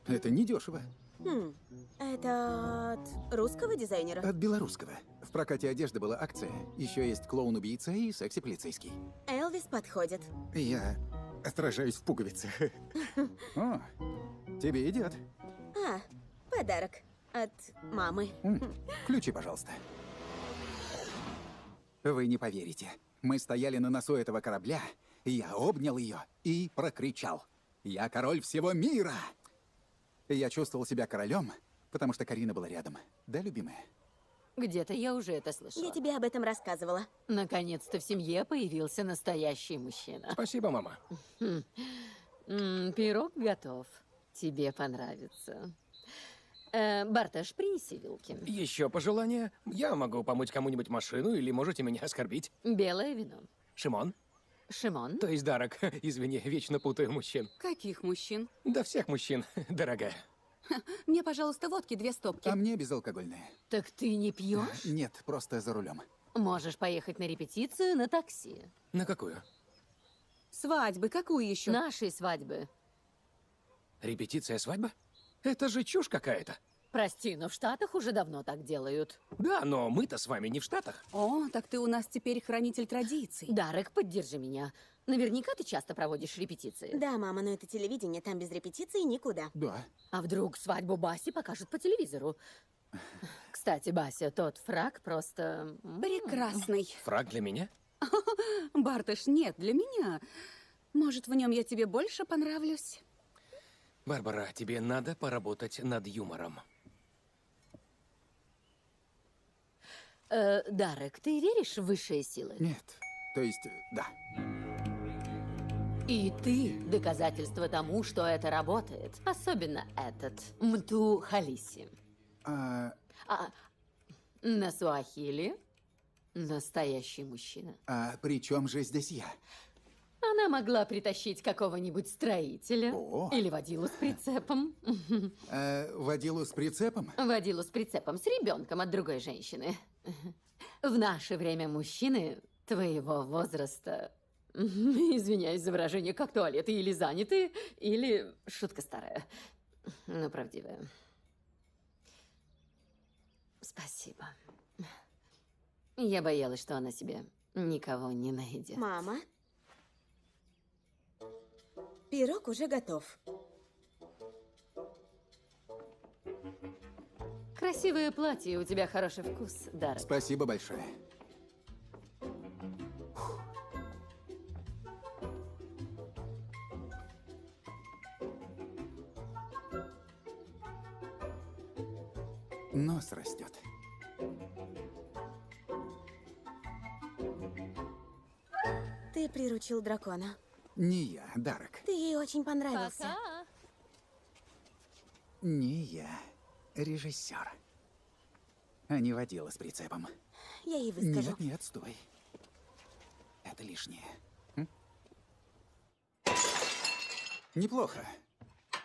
Это недешево. дешево. Хм, это от русского дизайнера? От белорусского. В прокате одежды была акция. Еще есть клоун-убийца и секси-полицейский. Элвис подходит. Я отражаюсь в пуговицах. О, тебе идет. А, подарок от мамы. Ключи, пожалуйста. Вы не поверите. Мы стояли на носу этого корабля, я обнял ее и прокричал. Я король всего мира! Я чувствовал себя королем, потому что Карина была рядом. Да, любимая? Где-то я уже это слышала. Я тебе об этом рассказывала. Наконец-то в семье появился настоящий мужчина. Спасибо, мама. Пирог готов. Тебе понравится. Э, Барташ, принеси вилки. Еще пожелание? Я могу помыть кому-нибудь машину или можете меня оскорбить. Белое вино. Шимон? Шимон? То есть Дарок. Извини, вечно путаю мужчин. Каких мужчин? Да всех мужчин, дорогая. Мне, пожалуйста, водки две стопки. А мне безалкогольное. Так ты не пьешь? Нет, просто за рулем. Можешь поехать на репетицию на такси. На какую? Свадьбы, какую еще? Нашей свадьбы. Репетиция свадьбы? Это же чушь какая-то. Прости, но в Штатах уже давно так делают. Да, но мы-то с вами не в Штатах. О, так ты у нас теперь хранитель традиций. Дарек, поддержи меня. Наверняка ты часто проводишь репетиции. Да, мама, но это телевидение, там без репетиции никуда. Да. А вдруг свадьбу Баси покажут по телевизору? Кстати, Бася, тот фраг просто... м, Прекрасный. Фраг для меня? Бартыш, нет, для меня. Может, в нем я тебе больше понравлюсь? Барбара, тебе надо поработать над юмором. Э, Дарек, ты веришь в высшие силы? Нет. То есть, да. И ты доказательство тому, что это работает. Особенно этот Мту Халиси. А, А на Суахили настоящий мужчина. а при чем же здесь я? Она могла притащить какого-нибудь строителя О. или водилу с прицепом. А, водилу с прицепом? Водилу с прицепом с ребенком от другой женщины. В наше время мужчины твоего возраста, извиняюсь за выражение, как туалеты или заняты, или шутка старая, но правдивая. Спасибо. Я боялась, что она себе никого не найдет. Мама? Пирог уже готов. Красивое платье, у тебя хороший вкус, Дарек. Спасибо большое. Нос растет. Ты приручил дракона. Не я, Дарок. Ты ей очень понравился. Не я. Режиссер. А не водила с прицепом. Я ей выскажу. Нет, нет, стой. Это лишнее. М? Неплохо.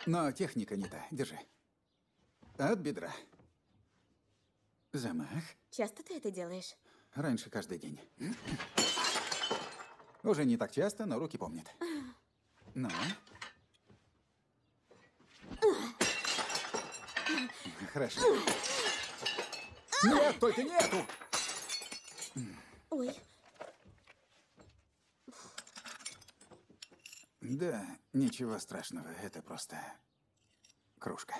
Но техника не та. Держи. От бедра. Замах. Часто ты это делаешь? Раньше каждый день. Уже не так часто, но руки помнят. Ну? Хорошо. Нет, только не эту! Ой, Да, ничего страшного, это просто кружка.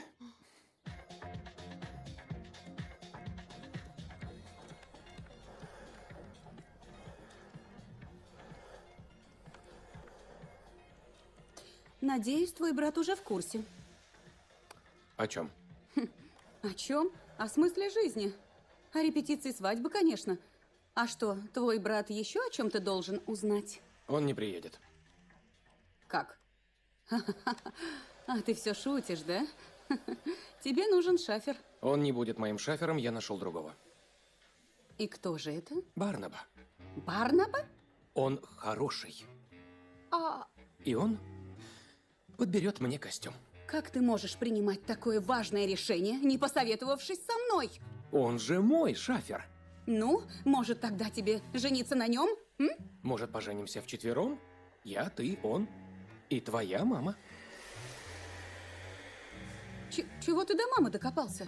Надеюсь, твой брат уже в курсе. О чем? О чем? О смысле жизни. О репетиции свадьбы, конечно. А что, твой брат еще о чем-то должен узнать? Он не приедет. Как? А ты все шутишь, да? Тебе нужен шафер. Он не будет моим шафером, я нашел другого. И кто же это? Барнаба. Барнаба? Он хороший. А И он подберет мне костюм. Как ты можешь принимать такое важное решение, не посоветовавшись со мной? Он же мой шафер. Ну, может, тогда тебе жениться на нем? Может, поженимся вчетвером? Я, ты, он и твоя мама. Ч- чего ты до мамы докопался?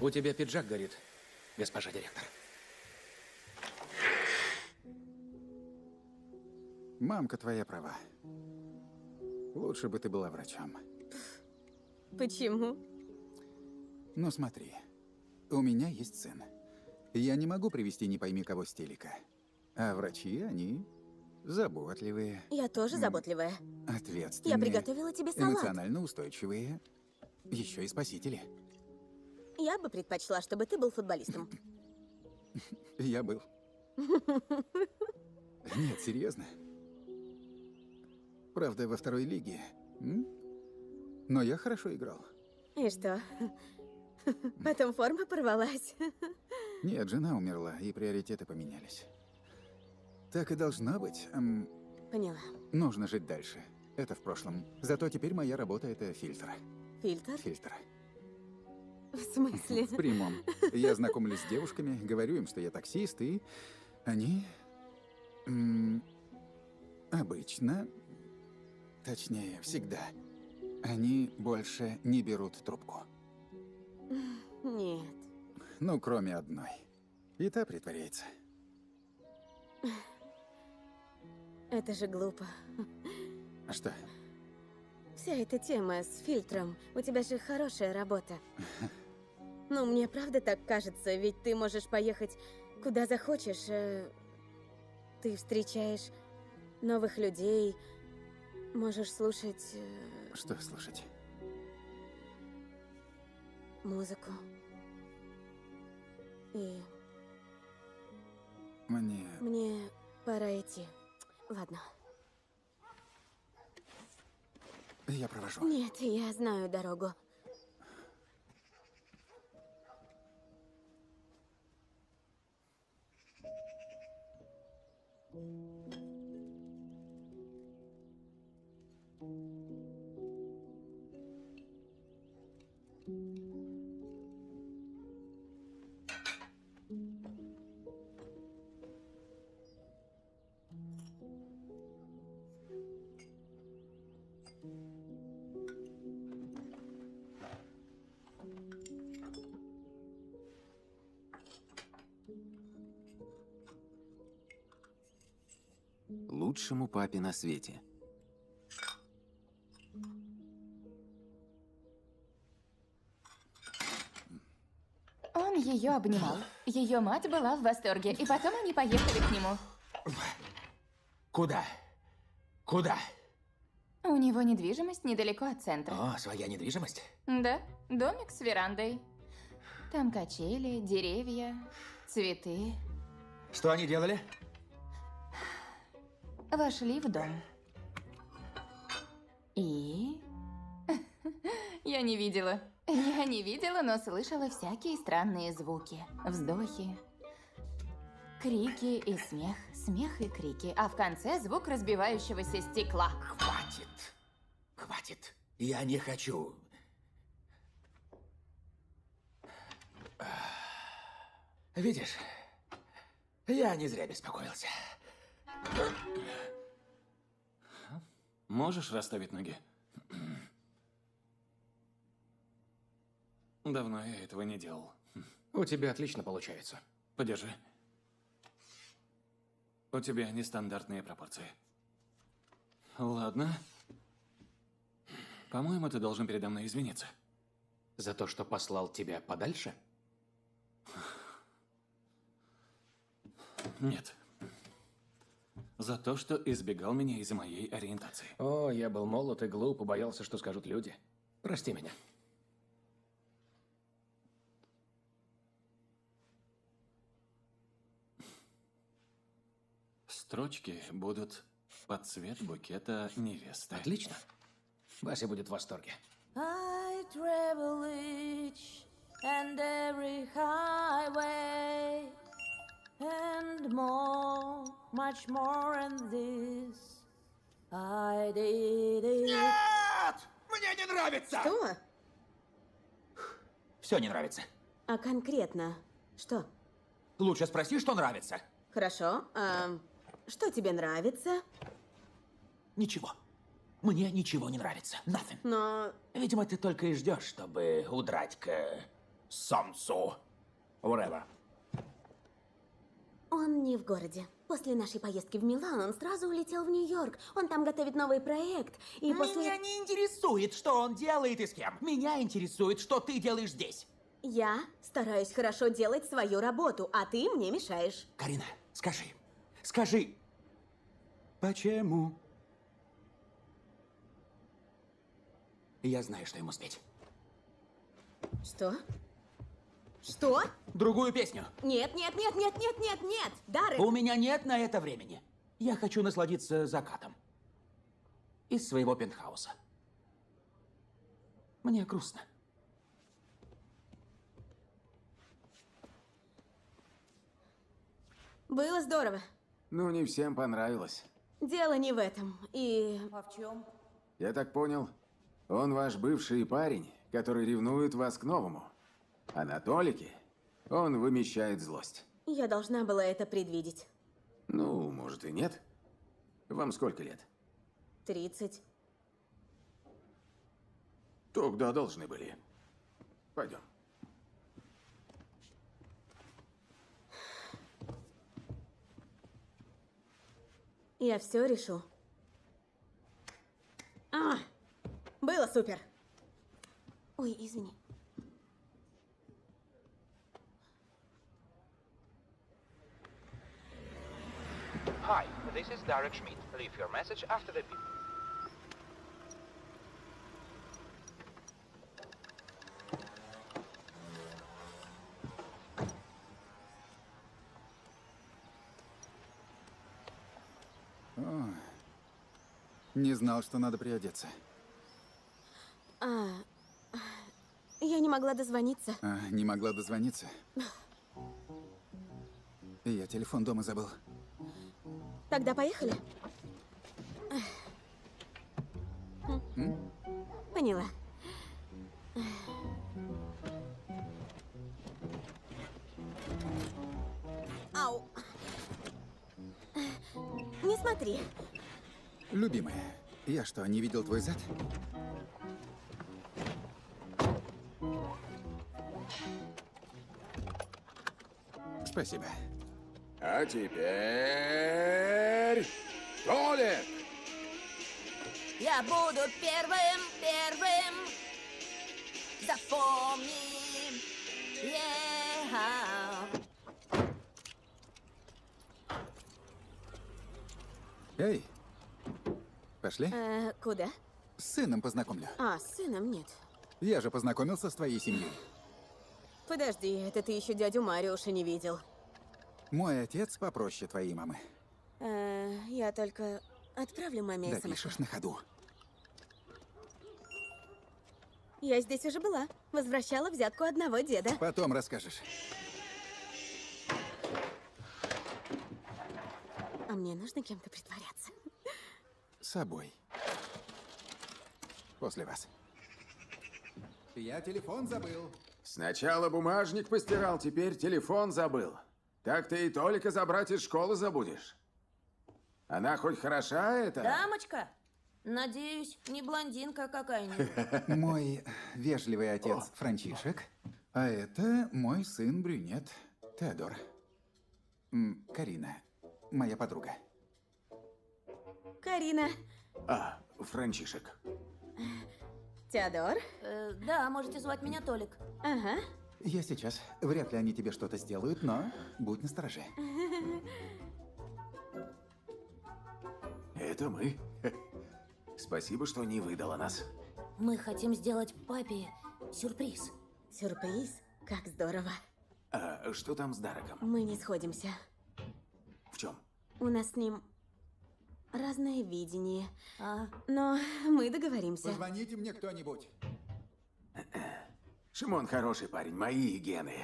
У тебя пиджак горит, госпожа директор. Мамка твоя права. Лучше бы ты была врачом. Почему? Но смотри, у меня есть сын. Я не могу привести не пойми кого стелика. А врачи, они заботливые, Я тоже заботливая. ответственные. Я приготовила тебе салат. Эмоционально устойчивые. Еще и спасители. Я бы предпочла, чтобы ты был футболистом. Я был. Нет, серьезно. Правда, во второй лиге. м? Но я хорошо играл. И что? Потом форма порвалась. Нет, жена умерла, и приоритеты поменялись. Так и должно быть. Эм, Поняла. нужно жить дальше. Это в прошлом. Зато теперь моя работа — это фильтр. Фильтр? Фильтр. В смысле? В прямом. Я знакомлюсь с девушками, говорю им, что я таксист, и они... обычно, точнее, всегда, они больше не берут трубку. Нет. Ну, кроме одной. И та притворяется. Это же глупо. А что? Вся эта тема с фильтром. У тебя же хорошая работа. Ну, мне правда так кажется, ведь ты можешь поехать куда захочешь. э, Ты встречаешь новых людей, можешь слушать э, Что слушать? музыку. И Мне... мне пора идти. Ладно. Я провожу. Нет, я знаю дорогу. Лучшему папе на свете. Ее обнимал. Ее мать была в восторге, и потом они поехали к нему. Куда? Куда? У него недвижимость недалеко от центра. О, своя недвижимость? Да, домик с верандой. Там качели, деревья, цветы. Что они делали? Вошли в дом. И... Я не видела. Я не видела, но слышала всякие странные звуки. Вздохи, крики и смех. Смех и крики. А в конце звук разбивающегося стекла. Хватит. Хватит. Я не хочу. Видишь, я не зря беспокоился. Можешь расставить ноги? Давно я этого не делал. У тебя отлично получается. Подержи. У тебя нестандартные пропорции. Ладно. По-моему, ты должен передо мной извиниться. За то, что послал тебя подальше? Нет. За то, что избегал меня из-за моей ориентации. О, я был молод и глуп, и боялся, что скажут люди. Прости меня. Строчки будут под цвет букета невесты. Отлично. Вася будет в восторге. I travel each and every highway and more, much more than this. I did it. Нет! Мне не нравится! Что? Все не нравится. А конкретно что? Лучше спроси, что нравится. Хорошо. А что тебе нравится? Ничего. Мне ничего не нравится. Nothing. Но Видимо, ты только и ждешь, чтобы удрать к самцу. Whatever. он не в городе. После нашей поездки в Милан он сразу улетел в Нью-Йорк. Он там готовит новый проект. И после... Меня не интересует, что он делает и с кем. Меня интересует, что ты делаешь здесь. Я стараюсь хорошо делать свою работу, а ты мне мешаешь. Карина, скажи, скажи, почему? Я знаю, что ему спеть. Что? Что? Другую песню. Нет, нет, нет, нет, нет, нет, нет! Даррен! У меня нет на это времени. Я хочу насладиться закатом. Из своего пентхауса. Мне грустно. Было здорово. Ну, не всем понравилось. Дело не в этом. И... А в чем? Я так понял, он ваш бывший парень, который ревнует вас к новому. А на Толике он вымещает злость. Я должна была это предвидеть. Ну, может и нет. Вам сколько лет? Тридцать. Тогда должны были. Пойдем. Я все решу. А, было супер. Ой, извини. Hi, this is Derek Schmidt. Leave your message after the beep. Не знал, что надо приодеться. А, я не могла дозвониться. А, не могла дозвониться. Я телефон дома забыл. Тогда поехали. М? Поняла. Ау. Не смотри. Любимая, я что, не видел твой зад? Спасибо. А теперь... Толик! Я буду первым, первым. Запомни. Yeah. Эй, пошли. Э, куда? С сыном познакомлю. А, с сыном нет. Я же познакомился с твоей семьей. Подожди, это ты еще дядю Мариуша не видел. Мой отец попроще твоей мамы. Э, я только отправлю маме Да пишешь на ходу. Я здесь уже была. Возвращала взятку одного деда. Потом расскажешь. А мне нужно кем-то притворяться. Собой. После вас. Я телефон забыл. Сначала бумажник постирал, теперь телефон забыл. Так ты и Толика забрать из школы забудешь. Она хоть хороша, это? Дамочка, надеюсь, не блондинка какая-нибудь. Мой вежливый отец Франчишек, а это мой сын Брюнет Теодор. Карина, моя подруга. Карина. А, Франчишек. Теодор? Э, да, можете звать меня Толик. Ага. Я сейчас. Вряд ли они тебе что-то сделают, но будь настороже. Это мы. Спасибо, что не выдала нас. Мы хотим сделать папе сюрприз. Сюрприз? Как здорово. А что там с Дараком? Мы не сходимся. В чем? У нас с ним разное видение. А? Но мы договоримся. Позвоните мне кто-нибудь. Шимон хороший парень, мои гены.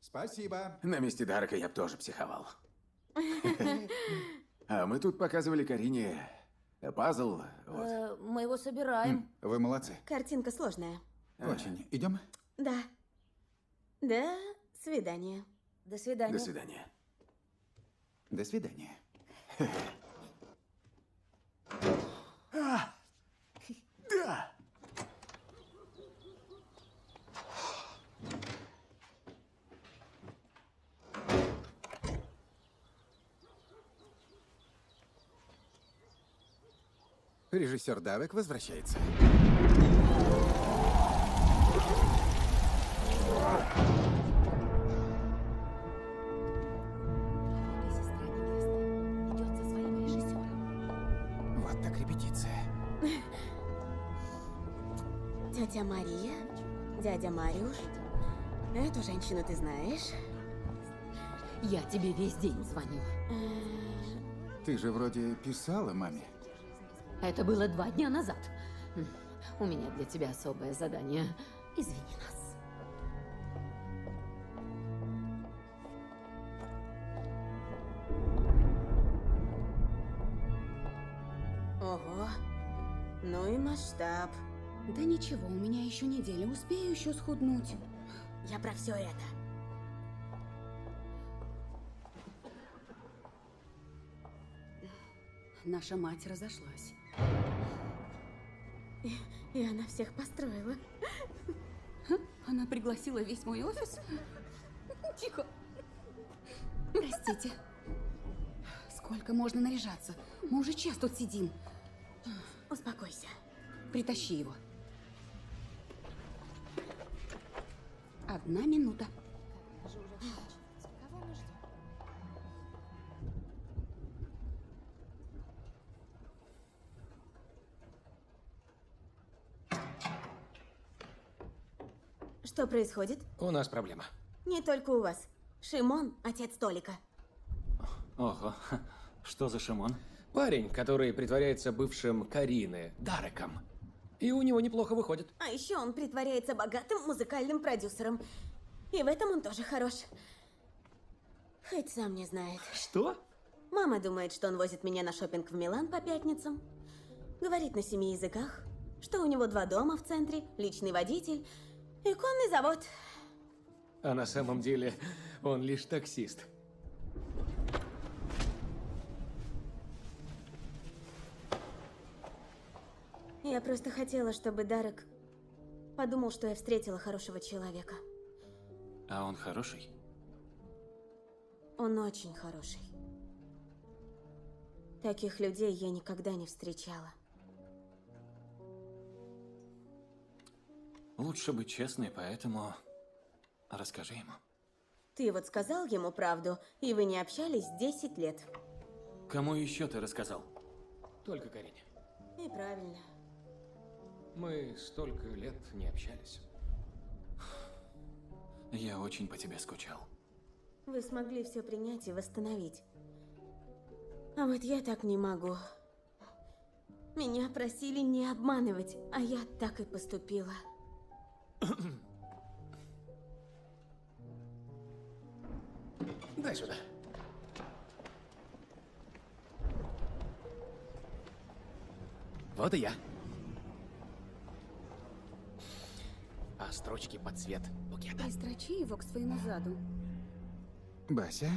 Спасибо. На месте Дарака я бы тоже психовал. А мы тут показывали Карине пазл. Вот. Э, мы его собираем. Вы молодцы. Картинка сложная. Очень. Идем? Да. До свидания. До свидания. До свидания. До свидания. А, да. Режиссер Давек возвращается. Дядя Мариуш. Эту женщину ты знаешь? Я тебе весь день звоню. Ты же вроде писала маме. Это было два дня назад. У меня для тебя особое задание. Извини нас. Да ничего, у меня еще неделя, успею еще схуднуть. Я про все это. Наша мать разошлась. И, и она всех построила. Она пригласила весь мой офис? Тихо. Простите. Сколько можно наряжаться? Мы уже час тут сидим. Успокойся. Притащи его. Одна минута. Что происходит? У нас проблема. Не только у вас. Шимон, отец Толика. Ого, что за Шимон? Парень, который притворяется бывшим Карины, Дареком. И у него неплохо выходит. А еще он притворяется богатым музыкальным продюсером. И в этом он тоже хорош. Хоть сам не знает. Что? Мама думает, что он возит меня на шопинг в Милан по пятницам. Говорит на семи языках. Что у него два дома в центре, личный водитель и конный завод. А на самом деле он лишь таксист. Я просто хотела, чтобы Дарек подумал, что я встретила хорошего человека. А он хороший? Он очень хороший. Таких людей я никогда не встречала. Лучше быть честной, поэтому расскажи ему. Ты вот сказал ему правду, и вы не общались 10 лет. Кому еще ты рассказал? Только Карине. И правильно. Мы столько лет не общались. Я очень по тебе скучал. Вы смогли все принять и восстановить. А вот я так не могу. Меня просили не обманывать, а я так и поступила. Дай сюда. Вот и я. А строчки под цвет букета. Пристрочи его к своему заду. Бася?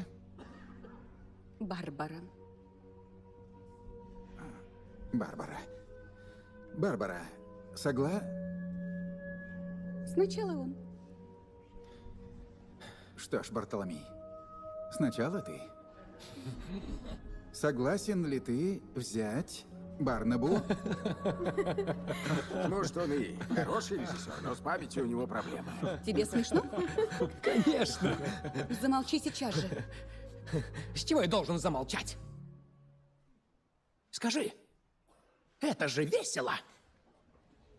Барбара. Барбара. Барбара, согла... Сначала он. Что ж, Бартоломей, сначала ты. Согласен ли ты взять Барнабу? Может, он и хороший режиссер, но с памятью у него проблемы. Тебе смешно? Конечно. Замолчи сейчас же. С чего я должен замолчать? Скажи, это же весело!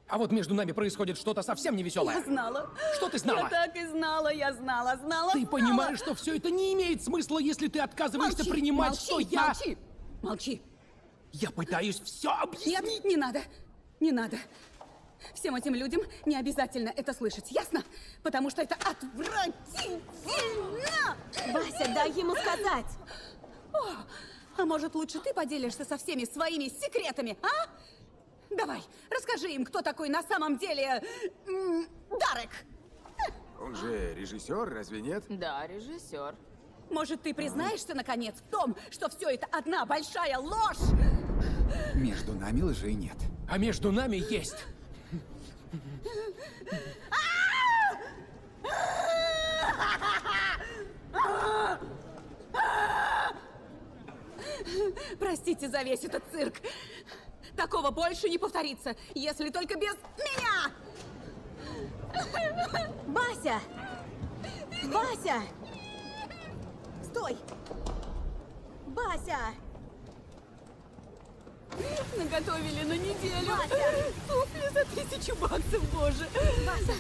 А вот между нами происходит что-то совсем не веселое. Я знала. Что ты знала? Я так и знала, я знала, знала, Ты знала. понимаешь, что все это не имеет смысла, если ты отказываешься Молчи, принимать, молчи, что я... Молчи, молчи. Я пытаюсь все объяснить. Нет, не надо, не надо. Всем этим людям не обязательно это слышать, ясно? Потому что это отвратительно! Вася, дай ему сказать! О, а может, лучше ты поделишься со всеми своими секретами, а? Давай, расскажи им, кто такой на самом деле... Дарек! Он же режиссер, разве нет? Да, режиссер. Может, ты признаешься, наконец, в том, что все это одна большая ложь? Между нами лжи нет. А между нами есть. Простите за весь этот цирк. Такого больше не повторится, если только без меня! Бася! Бася! Стой! Бася! Наготовили на неделю. Бася! Туфли за тысячу баксов, боже. Бася!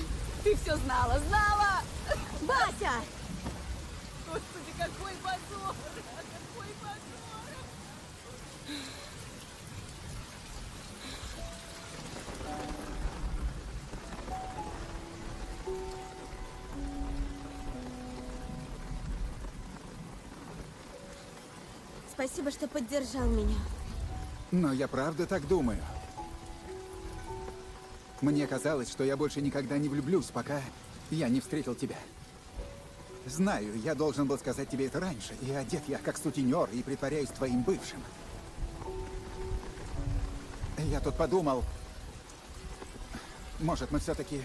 Ты все знала, знала! Бася! Господи, какой позор! Какой позор! Спасибо, что поддержал меня. Но я правда так думаю. Мне казалось, что я больше никогда не влюблюсь, пока я не встретил тебя. Знаю, я должен был сказать тебе это раньше, и одет я как сутенер и притворяюсь твоим бывшим. Я тут подумал, может, мы все-таки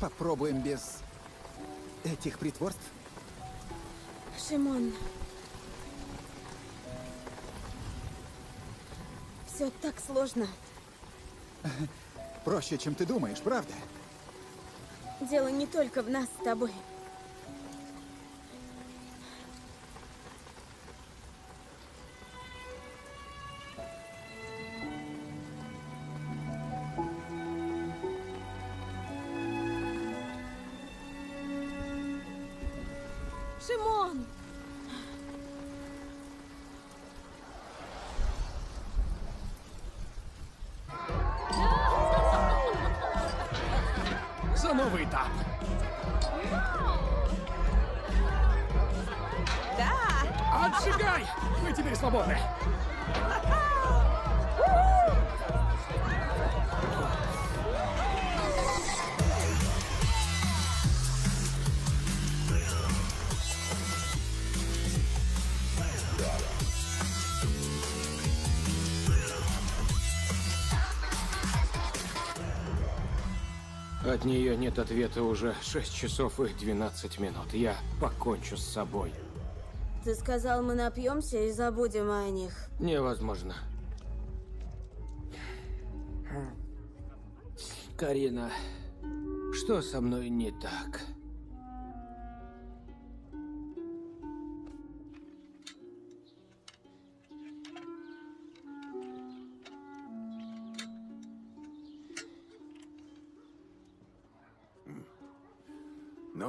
попробуем без этих притворств? Шимон. Все так сложно. Проще, чем ты думаешь, правда? Дело не только в нас с тобой. Нее нет ответа уже 6 часов и 12 минут. Я покончу с собой. Ты сказал, мы напьемся и забудем о них. Невозможно. Карина, что со мной не так?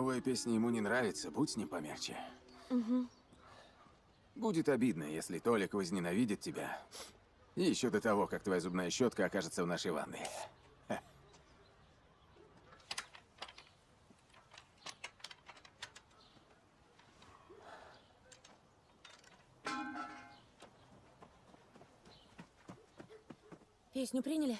Новая песня ему не нравится, будь с ним помягче. Угу. Будет обидно, если Толик возненавидит тебя. И еще до того, как твоя зубная щетка окажется в нашей ванной. Ха. Песню приняли?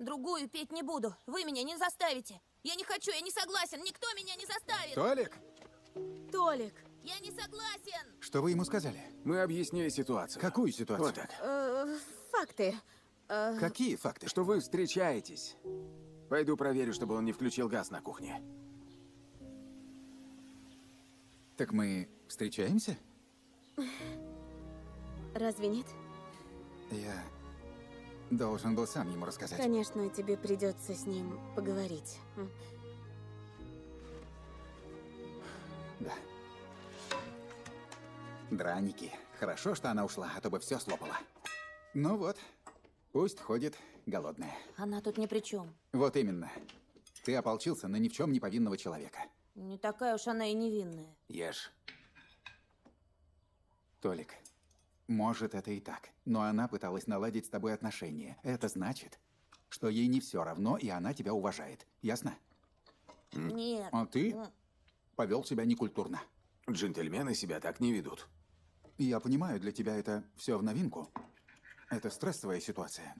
Другую петь не буду. Вы меня не заставите. Я не хочу, я не согласен. Никто меня не заставит. Толик, Толик. Я не согласен. что вы ему сказали? Мы объяснили ситуацию. Какую ситуацию? Вот так. Э, факты. Э, Какие факты? Что вы встречаетесь. Пойду проверю, чтобы он не включил газ на кухне. Так мы встречаемся? Разве нет? Я должен был сам ему рассказать. Конечно, тебе придется с ним поговорить. Да. Драники. Хорошо, что она ушла, а то бы все слопала. Ну вот, пусть ходит голодная. Она тут ни при чем. Вот именно. Ты ополчился на ни в чем не повинного человека. Не такая уж она и невинная. Ешь. Толик, может, это и так, но она пыталась наладить с тобой отношения. Это значит, что ей не все равно, и она тебя уважает. Ясно? Нет. А ты повел себя некультурно. Джентльмены себя так не ведут. Я понимаю, для тебя это все в новинку. Это стрессовая ситуация.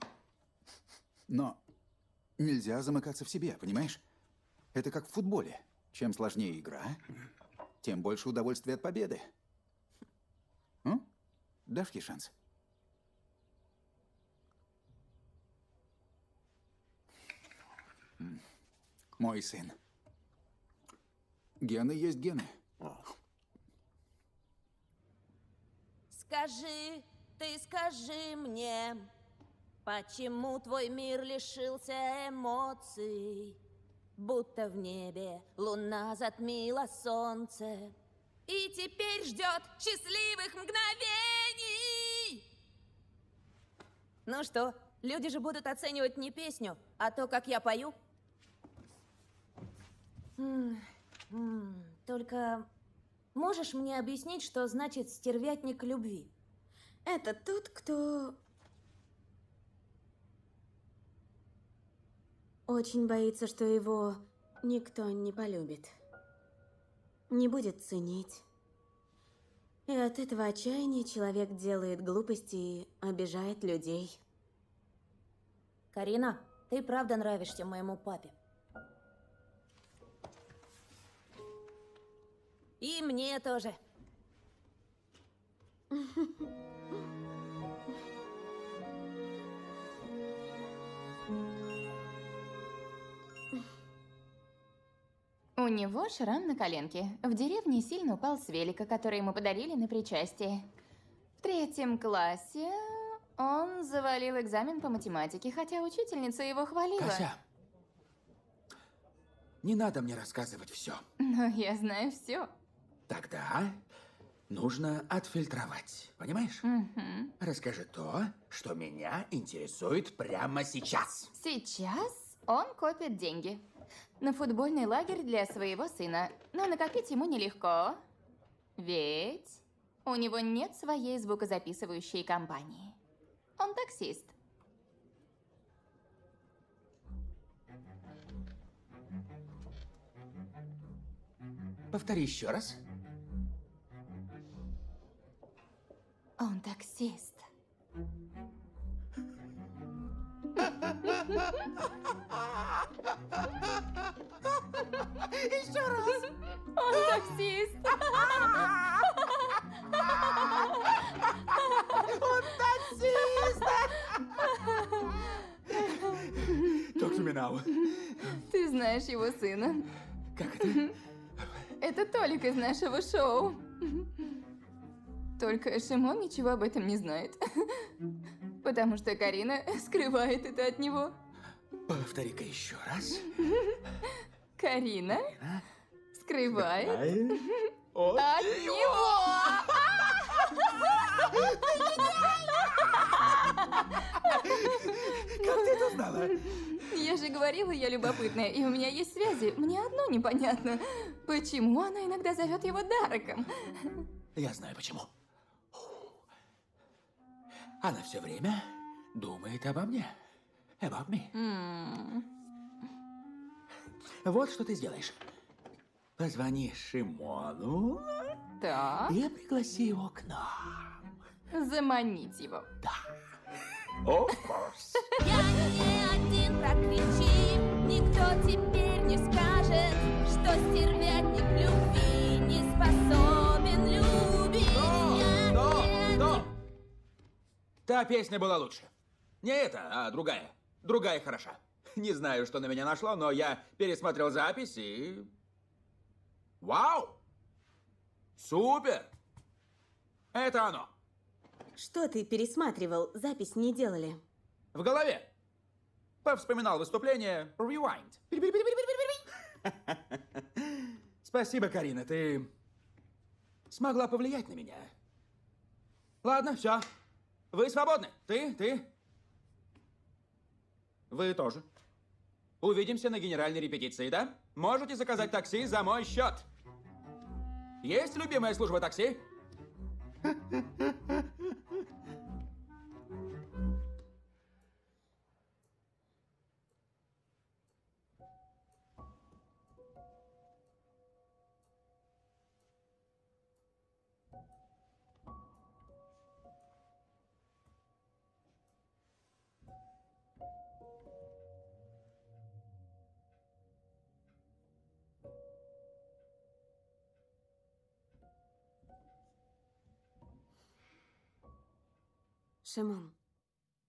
Но нельзя замыкаться в себе, понимаешь? Это как в футболе. Чем сложнее игра, тем больше удовольствия от победы. Дашь ей шанс? Мой сын. Гены есть гены. Скажи, ты скажи мне, почему твой мир лишился эмоций? Будто в небе луна затмила солнце И теперь ждет счастливых мгновений Ну что, люди же будут оценивать не песню, а то, как я пою Только можешь мне объяснить, что значит стервятник любви? Это тот, кто очень боится, что его никто не полюбит. Не будет ценить. И от этого отчаяния человек делает глупости и обижает людей. Карина, ты правда нравишься моему папе. И мне тоже. него шрам на коленке. В деревне сильно упал с велика, который ему подарили на причастие. В третьем классе он завалил экзамен по математике, хотя учительница его хвалила. Кася, не надо мне рассказывать все. Но я знаю все. Тогда нужно отфильтровать, понимаешь? Расскажи то, что меня интересует прямо сейчас. Сейчас он копит деньги. На футбольный лагерь для своего сына. Но накопить ему нелегко. Ведь у него нет своей звукозаписывающей компании. Он таксист. Повтори еще раз. Он таксист. Еще раз. Он таксист. Он таксист. Talk to me now. Ты знаешь его сына. Как это? Это Толик из нашего шоу. Только Шимон ничего об этом не знает. Потому что Карина скрывает это от него. Повтори-ка еще раз. Карина скрывает От от него. Как ты это знала? Я же говорила, я любопытная, и у меня есть связи. Мне одно непонятно. Почему она иногда зовет его Дараком? Я знаю почему. Она все время думает обо мне. About me. М, Вот что ты сделаешь. Позвони Шимону Так, и пригласи его к нам. заманить его. Of course. Я не один прокричи, никто теперь не скажет, что стервятник любви не способен любить. Стоп, не стоп! Та песня была лучше. Не эта, а другая. Другая хороша. Не знаю, что на меня нашло, но я пересмотрел запись и... Вау! Супер! Это оно. Что ты пересматривал? Запись не делали. В голове. Повспоминал выступление. Rewind. Спасибо, Карина, ты смогла повлиять на меня. Ладно, все. Вы свободны. Ты, ты. Вы тоже. Увидимся на генеральной репетиции, да? Можете заказать такси за мой счет. Есть любимая служба такси? Шимон,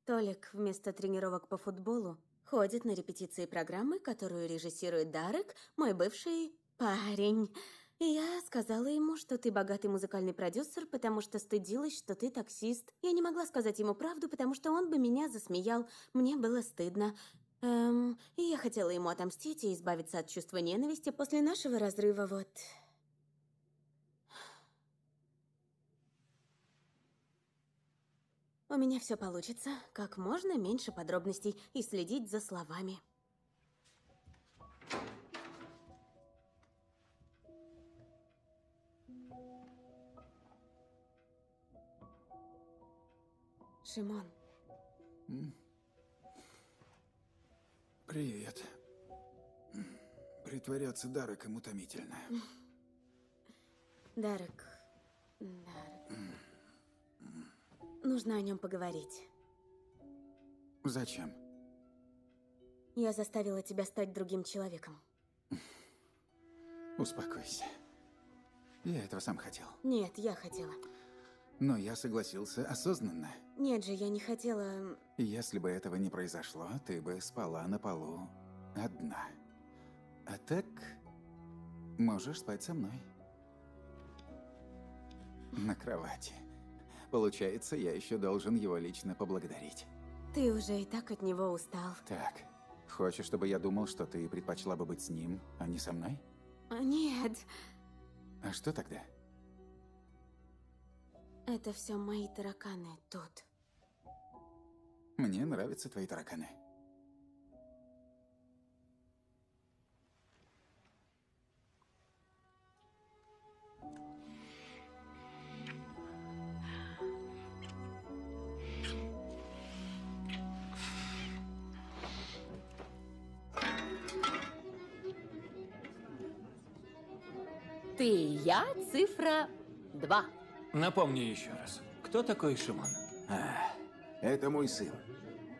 Толик вместо тренировок по футболу ходит на репетиции программы, которую режиссирует Дарек, мой бывший парень. И я сказала ему, что ты богатый музыкальный продюсер, потому что стыдилась, что ты таксист. Я не могла сказать ему правду, потому что он бы меня засмеял. Мне было стыдно. Эм, и я хотела ему отомстить и избавиться от чувства ненависти после нашего разрыва, вот. У меня все получится, как можно меньше подробностей и следить за словами. Шимон? Привет. Притворяться Дареком утомительно. Дарек, Дарек. Нужно о нем поговорить. Зачем? Я заставила тебя стать другим человеком. Успокойся. Я этого сам хотел. Нет, я хотела. Но я согласился осознанно. Нет же, я не хотела... Если бы этого не произошло, ты бы спала на полу одна. А так можешь спать со мной. На кровати. Получается, я еще должен его лично поблагодарить. Ты уже и так от него устал. Так, хочешь, чтобы я думал, что ты предпочла бы быть с ним, а не со мной? А, Нет, А что тогда? это все мои тараканы тут. Мне нравятся твои тараканы. Ты и я, цифра два. Напомни еще раз, кто такой Шимон? А, это мой сын.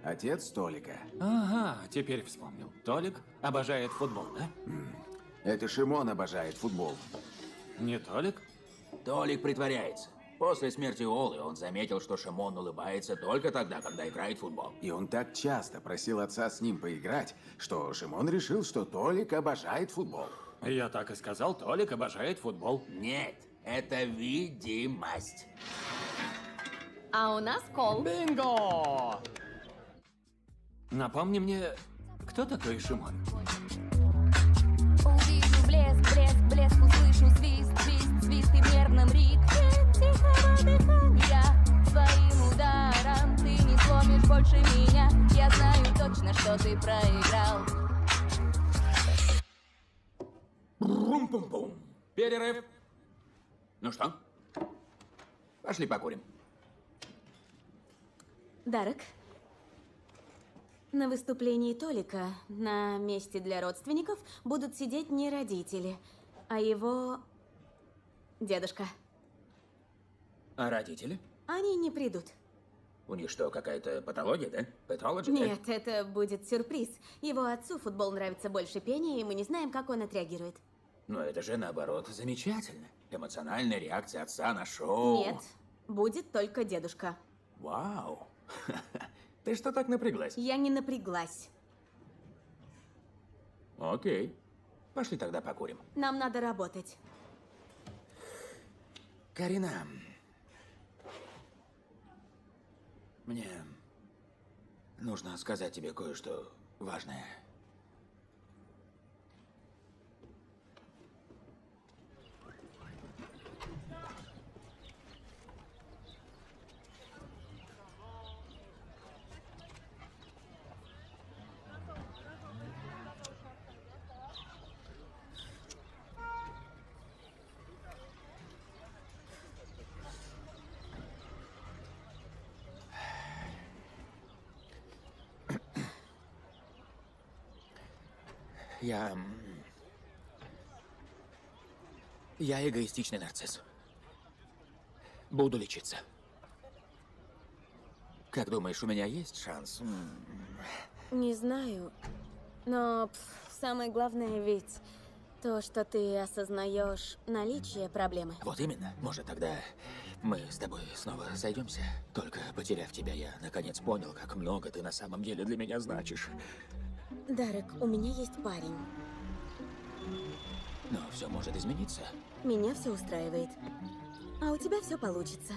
Отец Толика. Ага, теперь вспомнил. Толик обожает футбол, да? Это Шимон обожает футбол. Не Толик? Толик притворяется. После смерти Олы он заметил, что Шимон улыбается только тогда, когда играет в футбол. И он так часто просил отца с ним поиграть, что Шимон решил, что Толик обожает футбол. Я так и сказал, Толик обожает футбол. Нет, это видимость. А у нас кол. Бинго! Напомни мне, кто такой Шимон? Увижу блеск, блеск, блеск, услышу свист, свист, свист и в мерном ритме тихого дыхания. Своим ударом ты не сломишь больше меня. Я знаю точно, что ты проиграл. Брум-пум-пум. Перерыв. Ну что? Пошли покурим. Дарек, на выступлении Толика на месте для родственников будут сидеть не родители, а его дедушка. А родители? Они не придут. У них что, какая-то патология, да? Патология? Нет, это будет сюрприз. Его отцу футбол нравится больше пения, и мы не знаем, как он отреагирует. Но это же, наоборот, замечательно. Эмоциональная реакция отца на шоу. Нет, будет только дедушка. Вау. Ты что так напряглась? Я не напряглась. Окей. Пошли тогда покурим. Нам надо работать. Карина. Мне нужно сказать тебе кое-что важное. Я... Я эгоистичный нарцисс. Буду лечиться. Как думаешь, у меня есть шанс? Не знаю, но пф, самое главное ведь то, что ты осознаешь наличие проблемы. Вот именно. Может, тогда Мы с тобой снова сойдемся. Только потеряв тебя, я наконец понял, как много ты на самом деле для меня значишь. Дарек, у меня есть парень. Но все может измениться. Меня все устраивает. А у тебя все получится.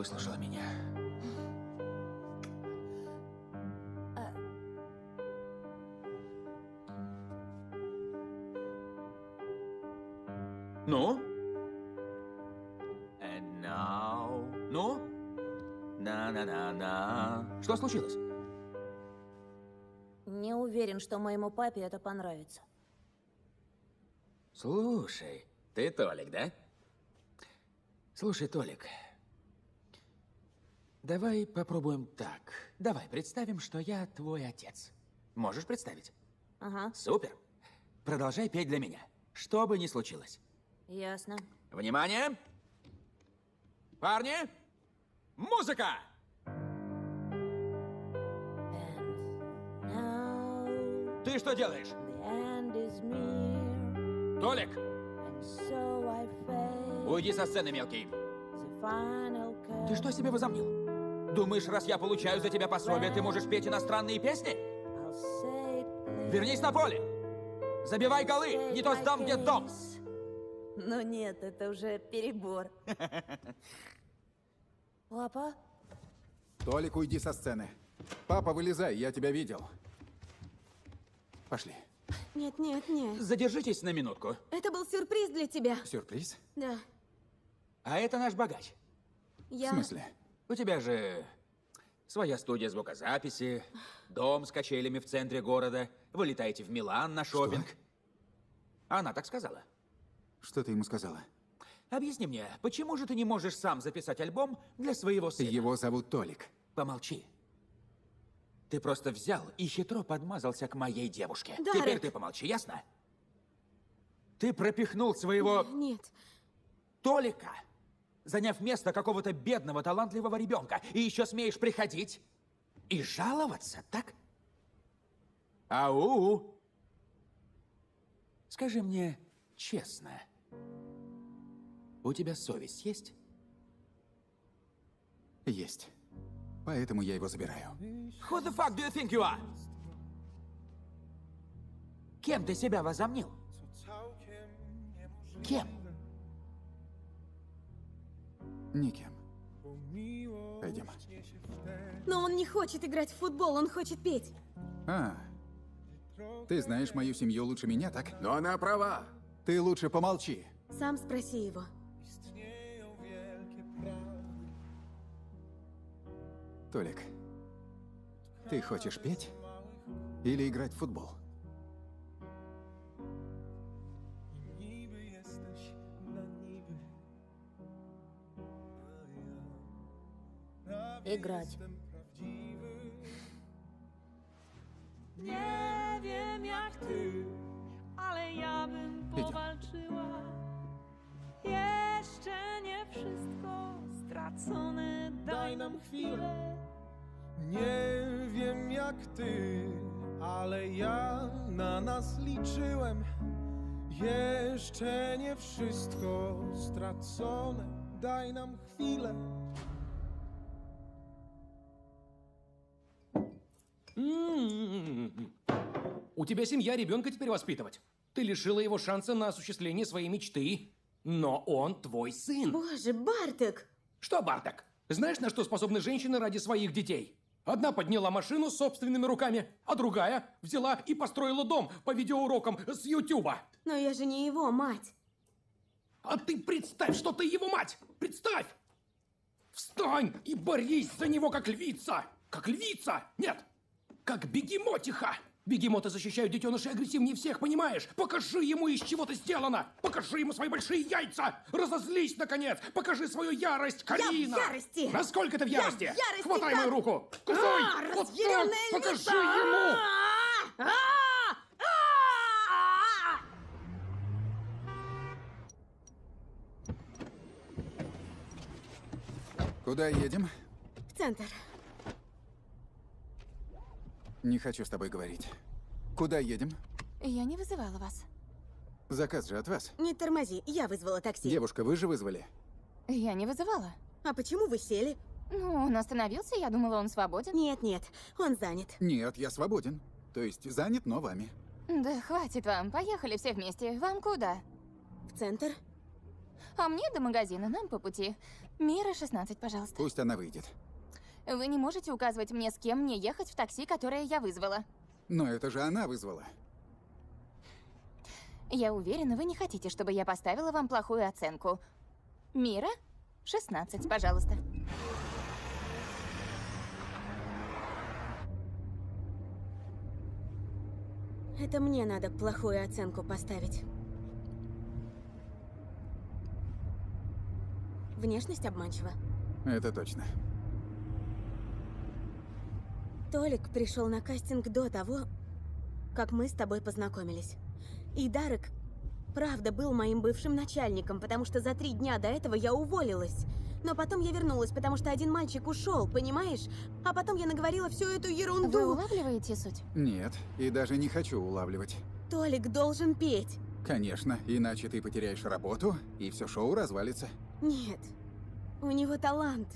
Выслушала меня. Ну? And now... Ну? На-на-на-на. Что случилось? Не уверен, что моему папе это понравится. Слушай, ты Толик, да? Слушай, Толик, давай попробуем так. Давай представим, что я твой отец. Можешь представить? Ага, Супер. Продолжай петь для меня, что бы ни случилось. ясно. Внимание! Парни! Музыка! Ты что делаешь? Толик, so уйди со сцены, мелкий. Ты что себе возомнил? Думаешь, раз я получаю за тебя пособие, ты можешь петь иностранные песни? Вернись на поле! Забивай голы, не то сдам в детдом! Ну нет, это уже перебор. Папа? Толик, уйди со сцены. Папа, вылезай, я тебя видел. Пошли. Нет, нет, нет. Задержитесь на минутку. Это был сюрприз для тебя. Сюрприз? Да. А это наш богач. Я... В смысле? У тебя же своя студия звукозаписи, дом с качелями в центре города, вы летаете в Милан на шопинг. Она так сказала. Что ты ему сказала? Объясни мне, почему же ты не можешь сам записать альбом для своего сына? Его зовут Толик. Помолчи. Ты просто взял и хитро подмазался к моей девушке. Дарек. Теперь ты помолчи, ясно? Ты пропихнул своего Нет. Толика, заняв место какого-то бедного, талантливого ребенка, и еще смеешь приходить и жаловаться, так? Ау! Скажи мне честно, у тебя совесть есть? Есть. Поэтому я его забираю. Who the fuck do you think you are? Кем ты себя возомнил? Кем? Никем. Пойдем. Но он не хочет играть в футбол, он хочет петь. А, ты знаешь мою семью лучше меня, так? Но она права. Ты лучше помолчи. Сам спроси его. Толик, ты хочешь петь или играть в футбол? i grać. Nie wiem jak ty, ale ja bym powalczyła. Jeszcze nie wszystko stracone, daj nam chwilę. Nie wiem jak ty, ale ja na nas liczyłem. Jeszcze nie wszystko stracone, daj nam chwilę. У тебя семья, ребенка теперь воспитывать. Ты лишила его шанса на осуществление своей мечты, но он твой сын. Боже, Бартек! Что, Барток? Знаешь, на что способны женщины ради своих детей? Одна подняла машину собственными руками, а другая взяла и построила дом по видеоурокам с Ютуба. Но я же не его мать. А ты представь, что ты его мать! Представь! Встань и борись за него, как львица! Как львица! Нет! как бегемотиха. Бегемоты защищают детенышей агрессивнее всех, понимаешь? Покажи ему, из чего ты сделана! Покажи ему свои большие яйца! Разозлись, наконец! Покажи свою ярость, Карина! Я в ярости! Насколько ты в ярости? Я в ярости, Хватай как... мою руку! Кусай! А, вот так! Покажи а, ему! А -а -а! Куда едем? В центр. Не хочу с тобой говорить. Куда едем? Я не вызывала вас. Заказ же от вас. Не тормози, я вызвала такси. Девушка, вы же вызвали? Я не вызывала. А почему вы сели? Ну, он остановился, я думала, он свободен. Нет, нет, он занят. Нет, я свободен. То есть занят, но вами. Да хватит вам, поехали все вместе. Вам куда? В центр. А мне до магазина, нам по пути. Мира 16, пожалуйста. Пусть она выйдет. Вы не можете указывать мне, с кем мне ехать в такси, которое я вызвала. Но это же она вызвала. Я уверена, вы не хотите, чтобы я поставила вам плохую оценку. Мира, 16, пожалуйста. Это мне надо плохую оценку поставить. Внешность обманчива. Это точно. Толик пришел на кастинг до того, как мы с тобой познакомились. И Дарек, правда, был моим бывшим начальником, потому что за три дня до этого я уволилась. Но потом я вернулась, потому что один мальчик ушел, понимаешь? А потом я наговорила всю эту ерунду. Вы улавливаете суть? Нет, и даже не хочу улавливать. Толик должен петь. Конечно, иначе ты потеряешь работу, и все шоу развалится. Нет, у него талант.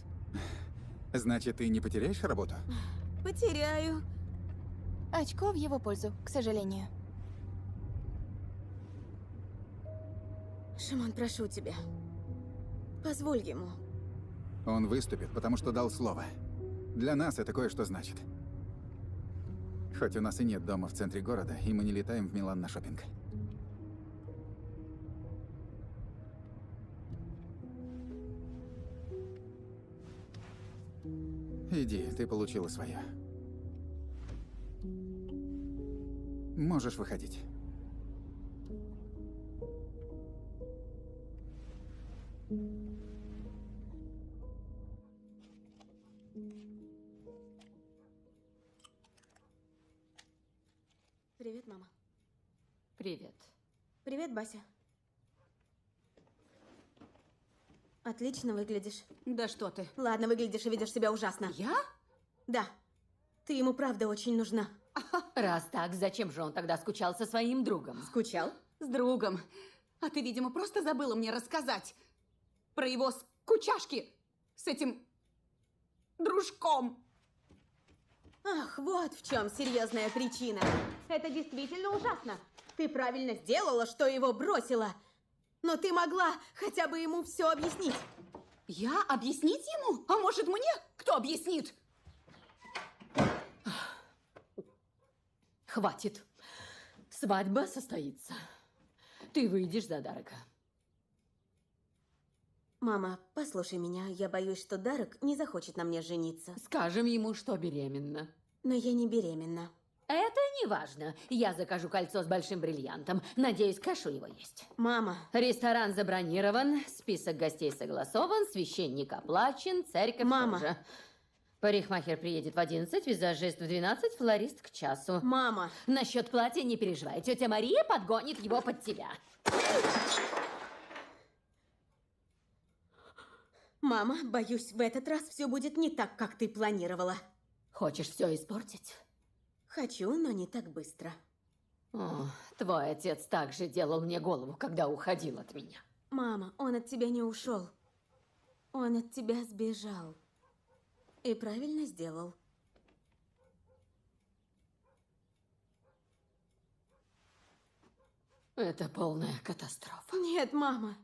Значит, ты не потеряешь работу? Потеряю. Очко в его пользу, к сожалению. Шимон, прошу тебя. Позволь ему. Он выступит, потому что дал слово. Для нас это кое-что значит. Хоть у нас и нет дома в центре города, и мы не летаем в Милан на шопинг. Иди, ты получила свое. Можешь выходить. Привет, мама. Привет. Привет, Бася. Отлично выглядишь. Да что ты. Ладно, выглядишь и ведешь себя ужасно. Я? Да. Ты ему правда очень нужна. Раз так, зачем же он тогда скучал со своим другом? Скучал? С другом. А ты, видимо, просто забыла мне рассказать про его скучашки с этим дружком. Ах, вот в чем серьезная причина. Это действительно ужасно. Ты правильно сделала, что его бросила. Но ты могла хотя бы ему все объяснить. Я объяснить ему? А может мне? Кто объяснит? Хватит. Свадьба состоится. Ты выйдешь за Дарека. Мама, послушай меня. Я боюсь, что Дарек не захочет на мне жениться. Скажем ему, что беременна. Но я не беременна. Это не важно. Я закажу кольцо с большим бриллиантом. Надеюсь, кэш у него есть. Мама. Ресторан забронирован, список гостей согласован, священник оплачен, церковь Мама. тоже. Парикмахер приедет в 11, визажист в 12, флорист к часу. Мама. Насчет платья не переживай. Тетя Мария подгонит его под тебя. Мама, боюсь, в этот раз все будет не так, как ты планировала. Хочешь все испортить? Хочу, но не так быстро. О, твой отец также делал мне голову, когда уходил от меня. Мама, он от тебя не ушел. Он от тебя сбежал. И правильно сделал. Это полная катастрофа. Нет, мама.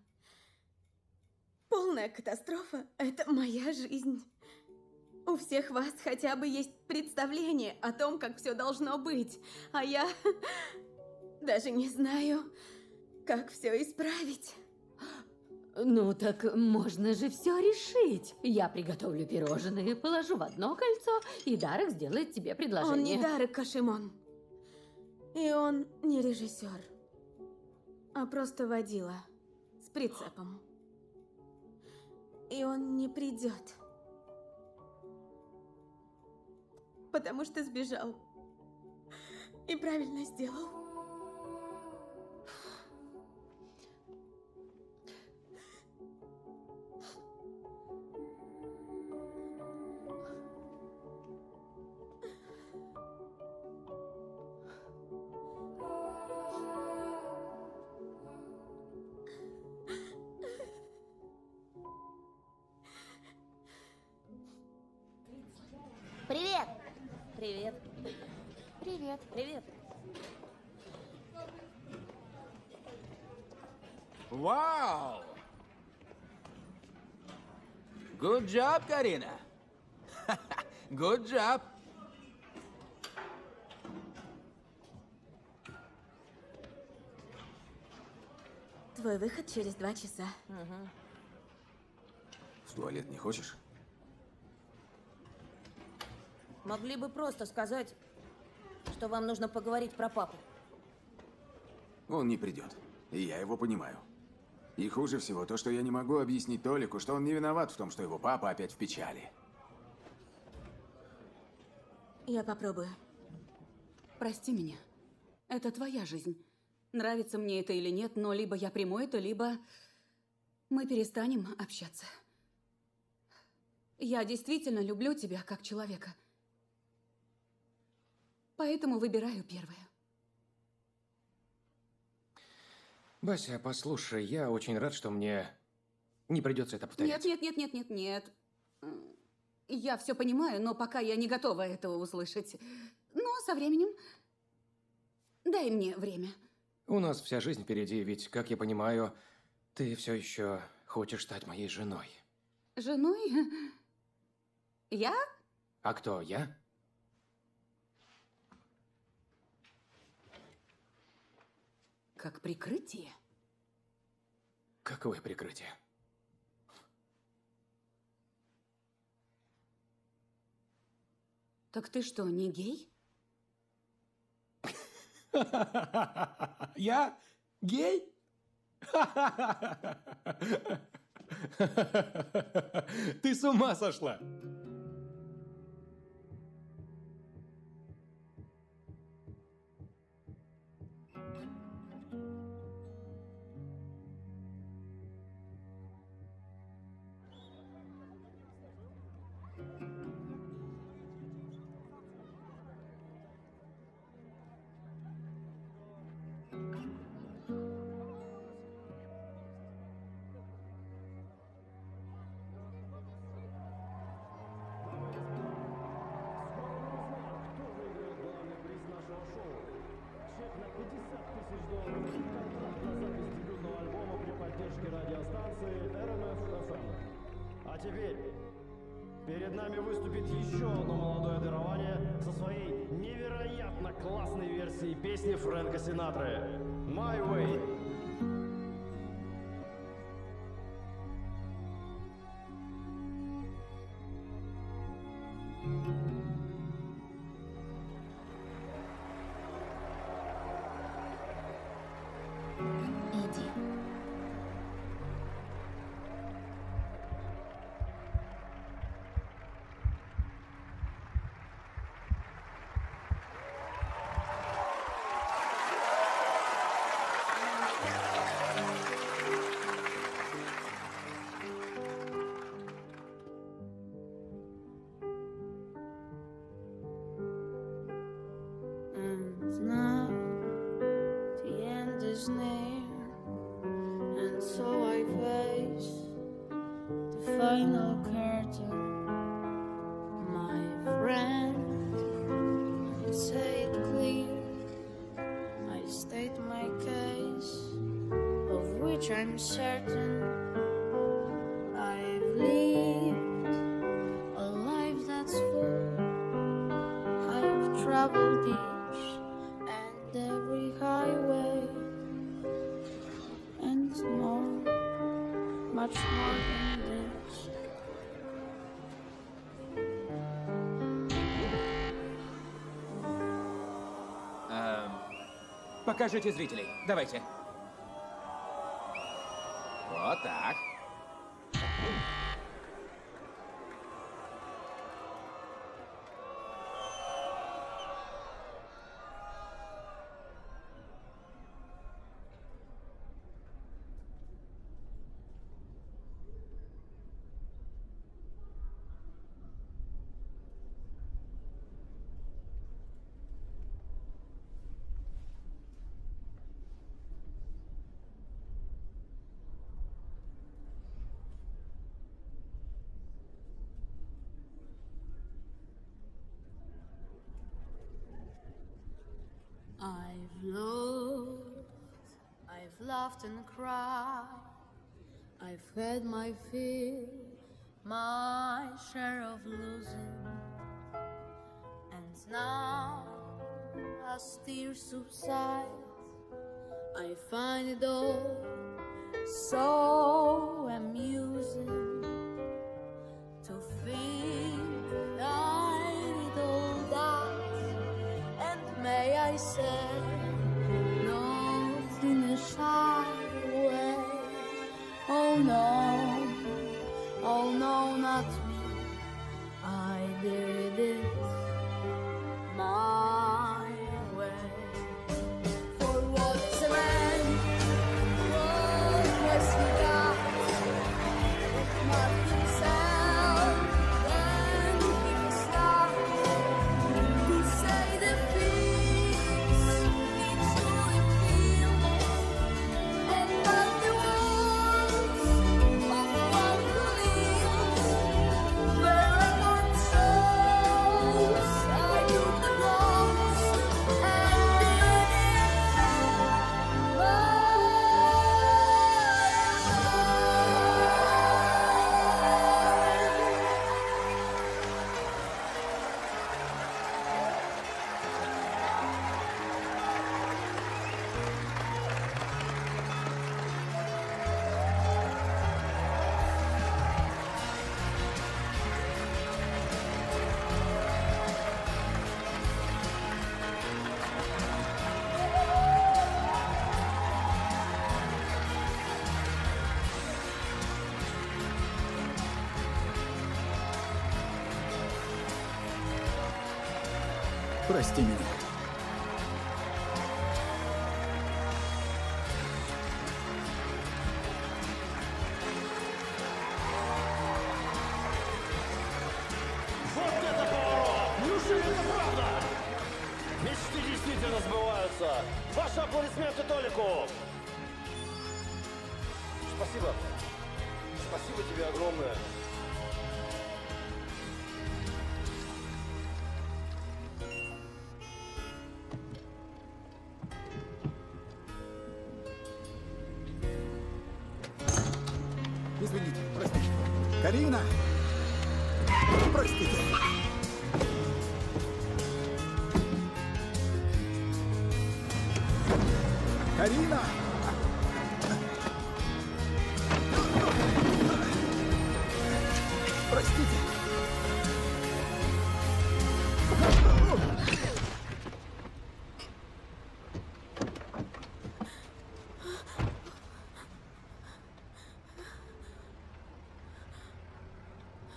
Полная катастрофа – это моя жизнь. У всех вас хотя бы есть представление о том, как все должно быть. А я даже не знаю, как все исправить. Ну так можно же все решить. Я приготовлю пирожные, положу в одно кольцо, и Дарек сделает тебе предложение. Он не Дарек Кашимон. И он не режиссер, а просто водила с прицепом. И он не придет. Потому что сбежал. И правильно сделал. Job, Карина. Good job. Твой выход через два часа. В туалет не хочешь? Могли бы просто сказать, что вам нужно поговорить про папу. Он не придет. И я его понимаю. И хуже всего то, что я не могу объяснить Толику, что он не виноват в том, что его папа опять в печали. Я попробую. Прости меня. Это твоя жизнь. Нравится мне это или нет, но либо я приму это, либо мы перестанем общаться. Я действительно люблю тебя как человека. Поэтому выбираю первое. Бася, послушай, я очень рад, что мне не придется это повторять. Нет, нет, нет, нет, нет, нет. Я все понимаю, но пока я не готова этого услышать. Но со временем... Дай мне время. У нас вся жизнь впереди, ведь, как я понимаю, ты все еще хочешь стать моей женой. Женой? Я? А кто, я? Как прикрытие? Какое прикрытие? Так ты что, не гей? Я гей? Ты с ума сошла? Покажите зрителей. Давайте. Loved, I've laughed and cried, I've had my fill, my share of losing, and now as tears subside, I find it all so amusing to think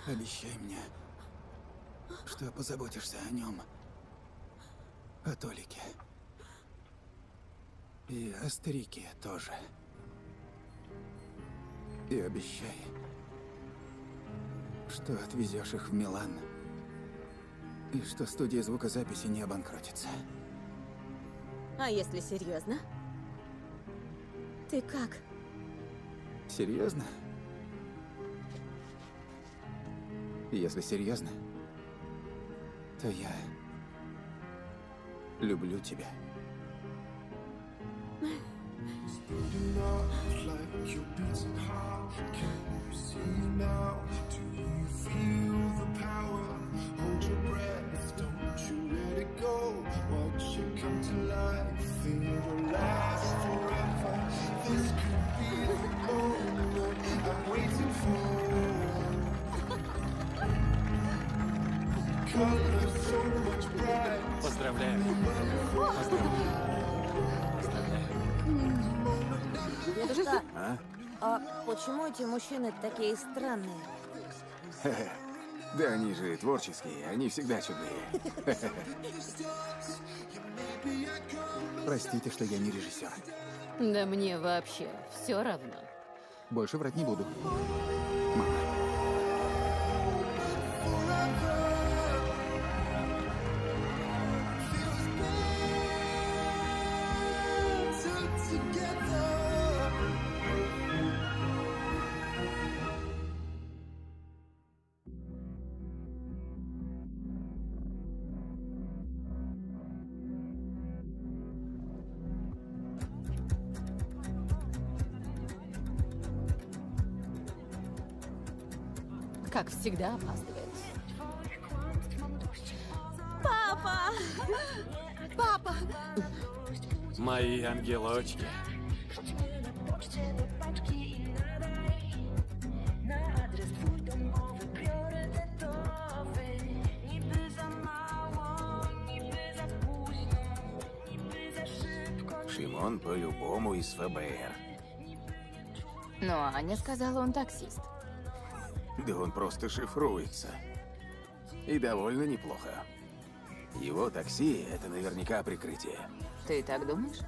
Обещай мне, что позаботишься о нем. О Толике. И о старике тоже. И обещай, что отвезешь их в Милан. И что студия звукозаписи не обанкротится. А если серьезно? Ты как? Серьезно? Если серьезно, то я люблю тебя. Speeding up Дедушка, А? а почему эти мужчины такие странные? Да они же творческие, они всегда чудные. Простите, что я не режиссер. Да мне вообще все равно. Больше врать не буду. как всегда, опаздывает. Папа! Папа! Мои ангелочки. Шимон по-любому из ФБР. Но Аня сказала, он таксист. Да он просто шифруется. И довольно неплохо. Его такси — это наверняка прикрытие. Ты так думаешь?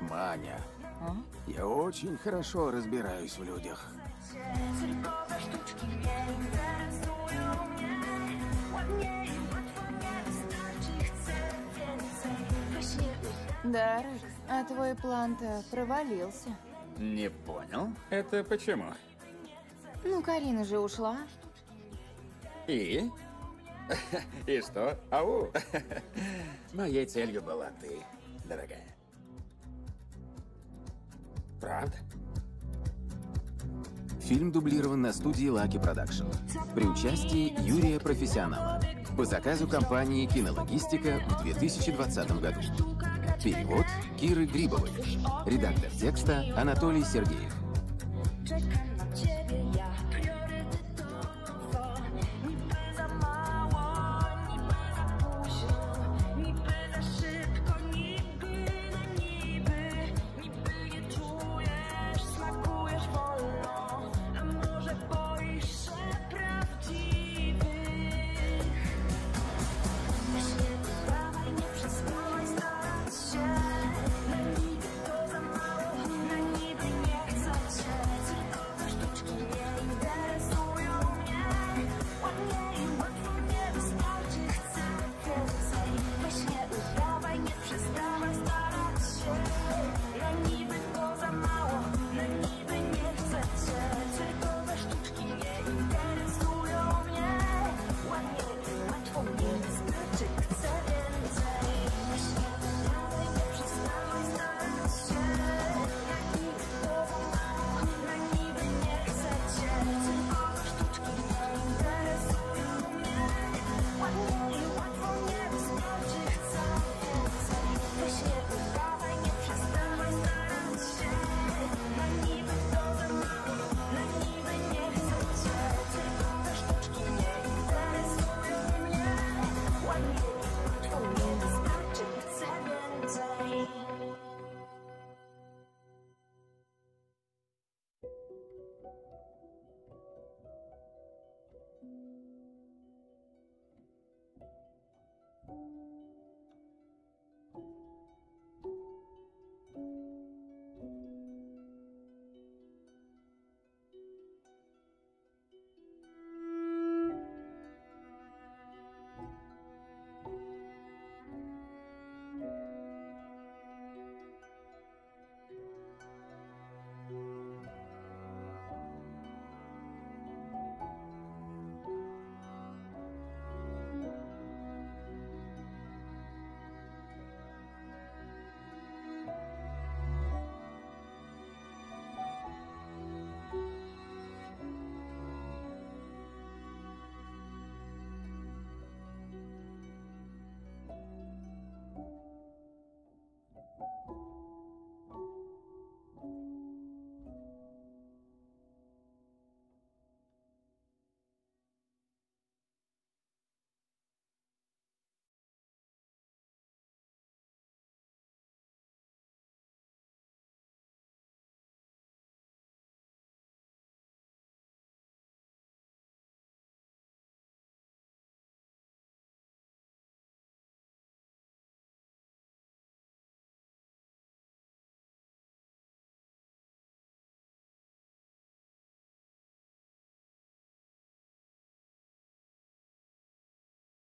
Маня, А? я очень хорошо разбираюсь в людях. Да, а твой план-то провалился. Не понял. Это почему? Ну, Карина же ушла. И? И что? Ау! Моей целью была ты, дорогая. Правда? Фильм дублирован на студии Lucky Production при участии Юрия Профессионала по заказу компании «Кинологистика» в 2020 году. Перевод Киры Грибовой. Редактор текста Анатолий Сергеев.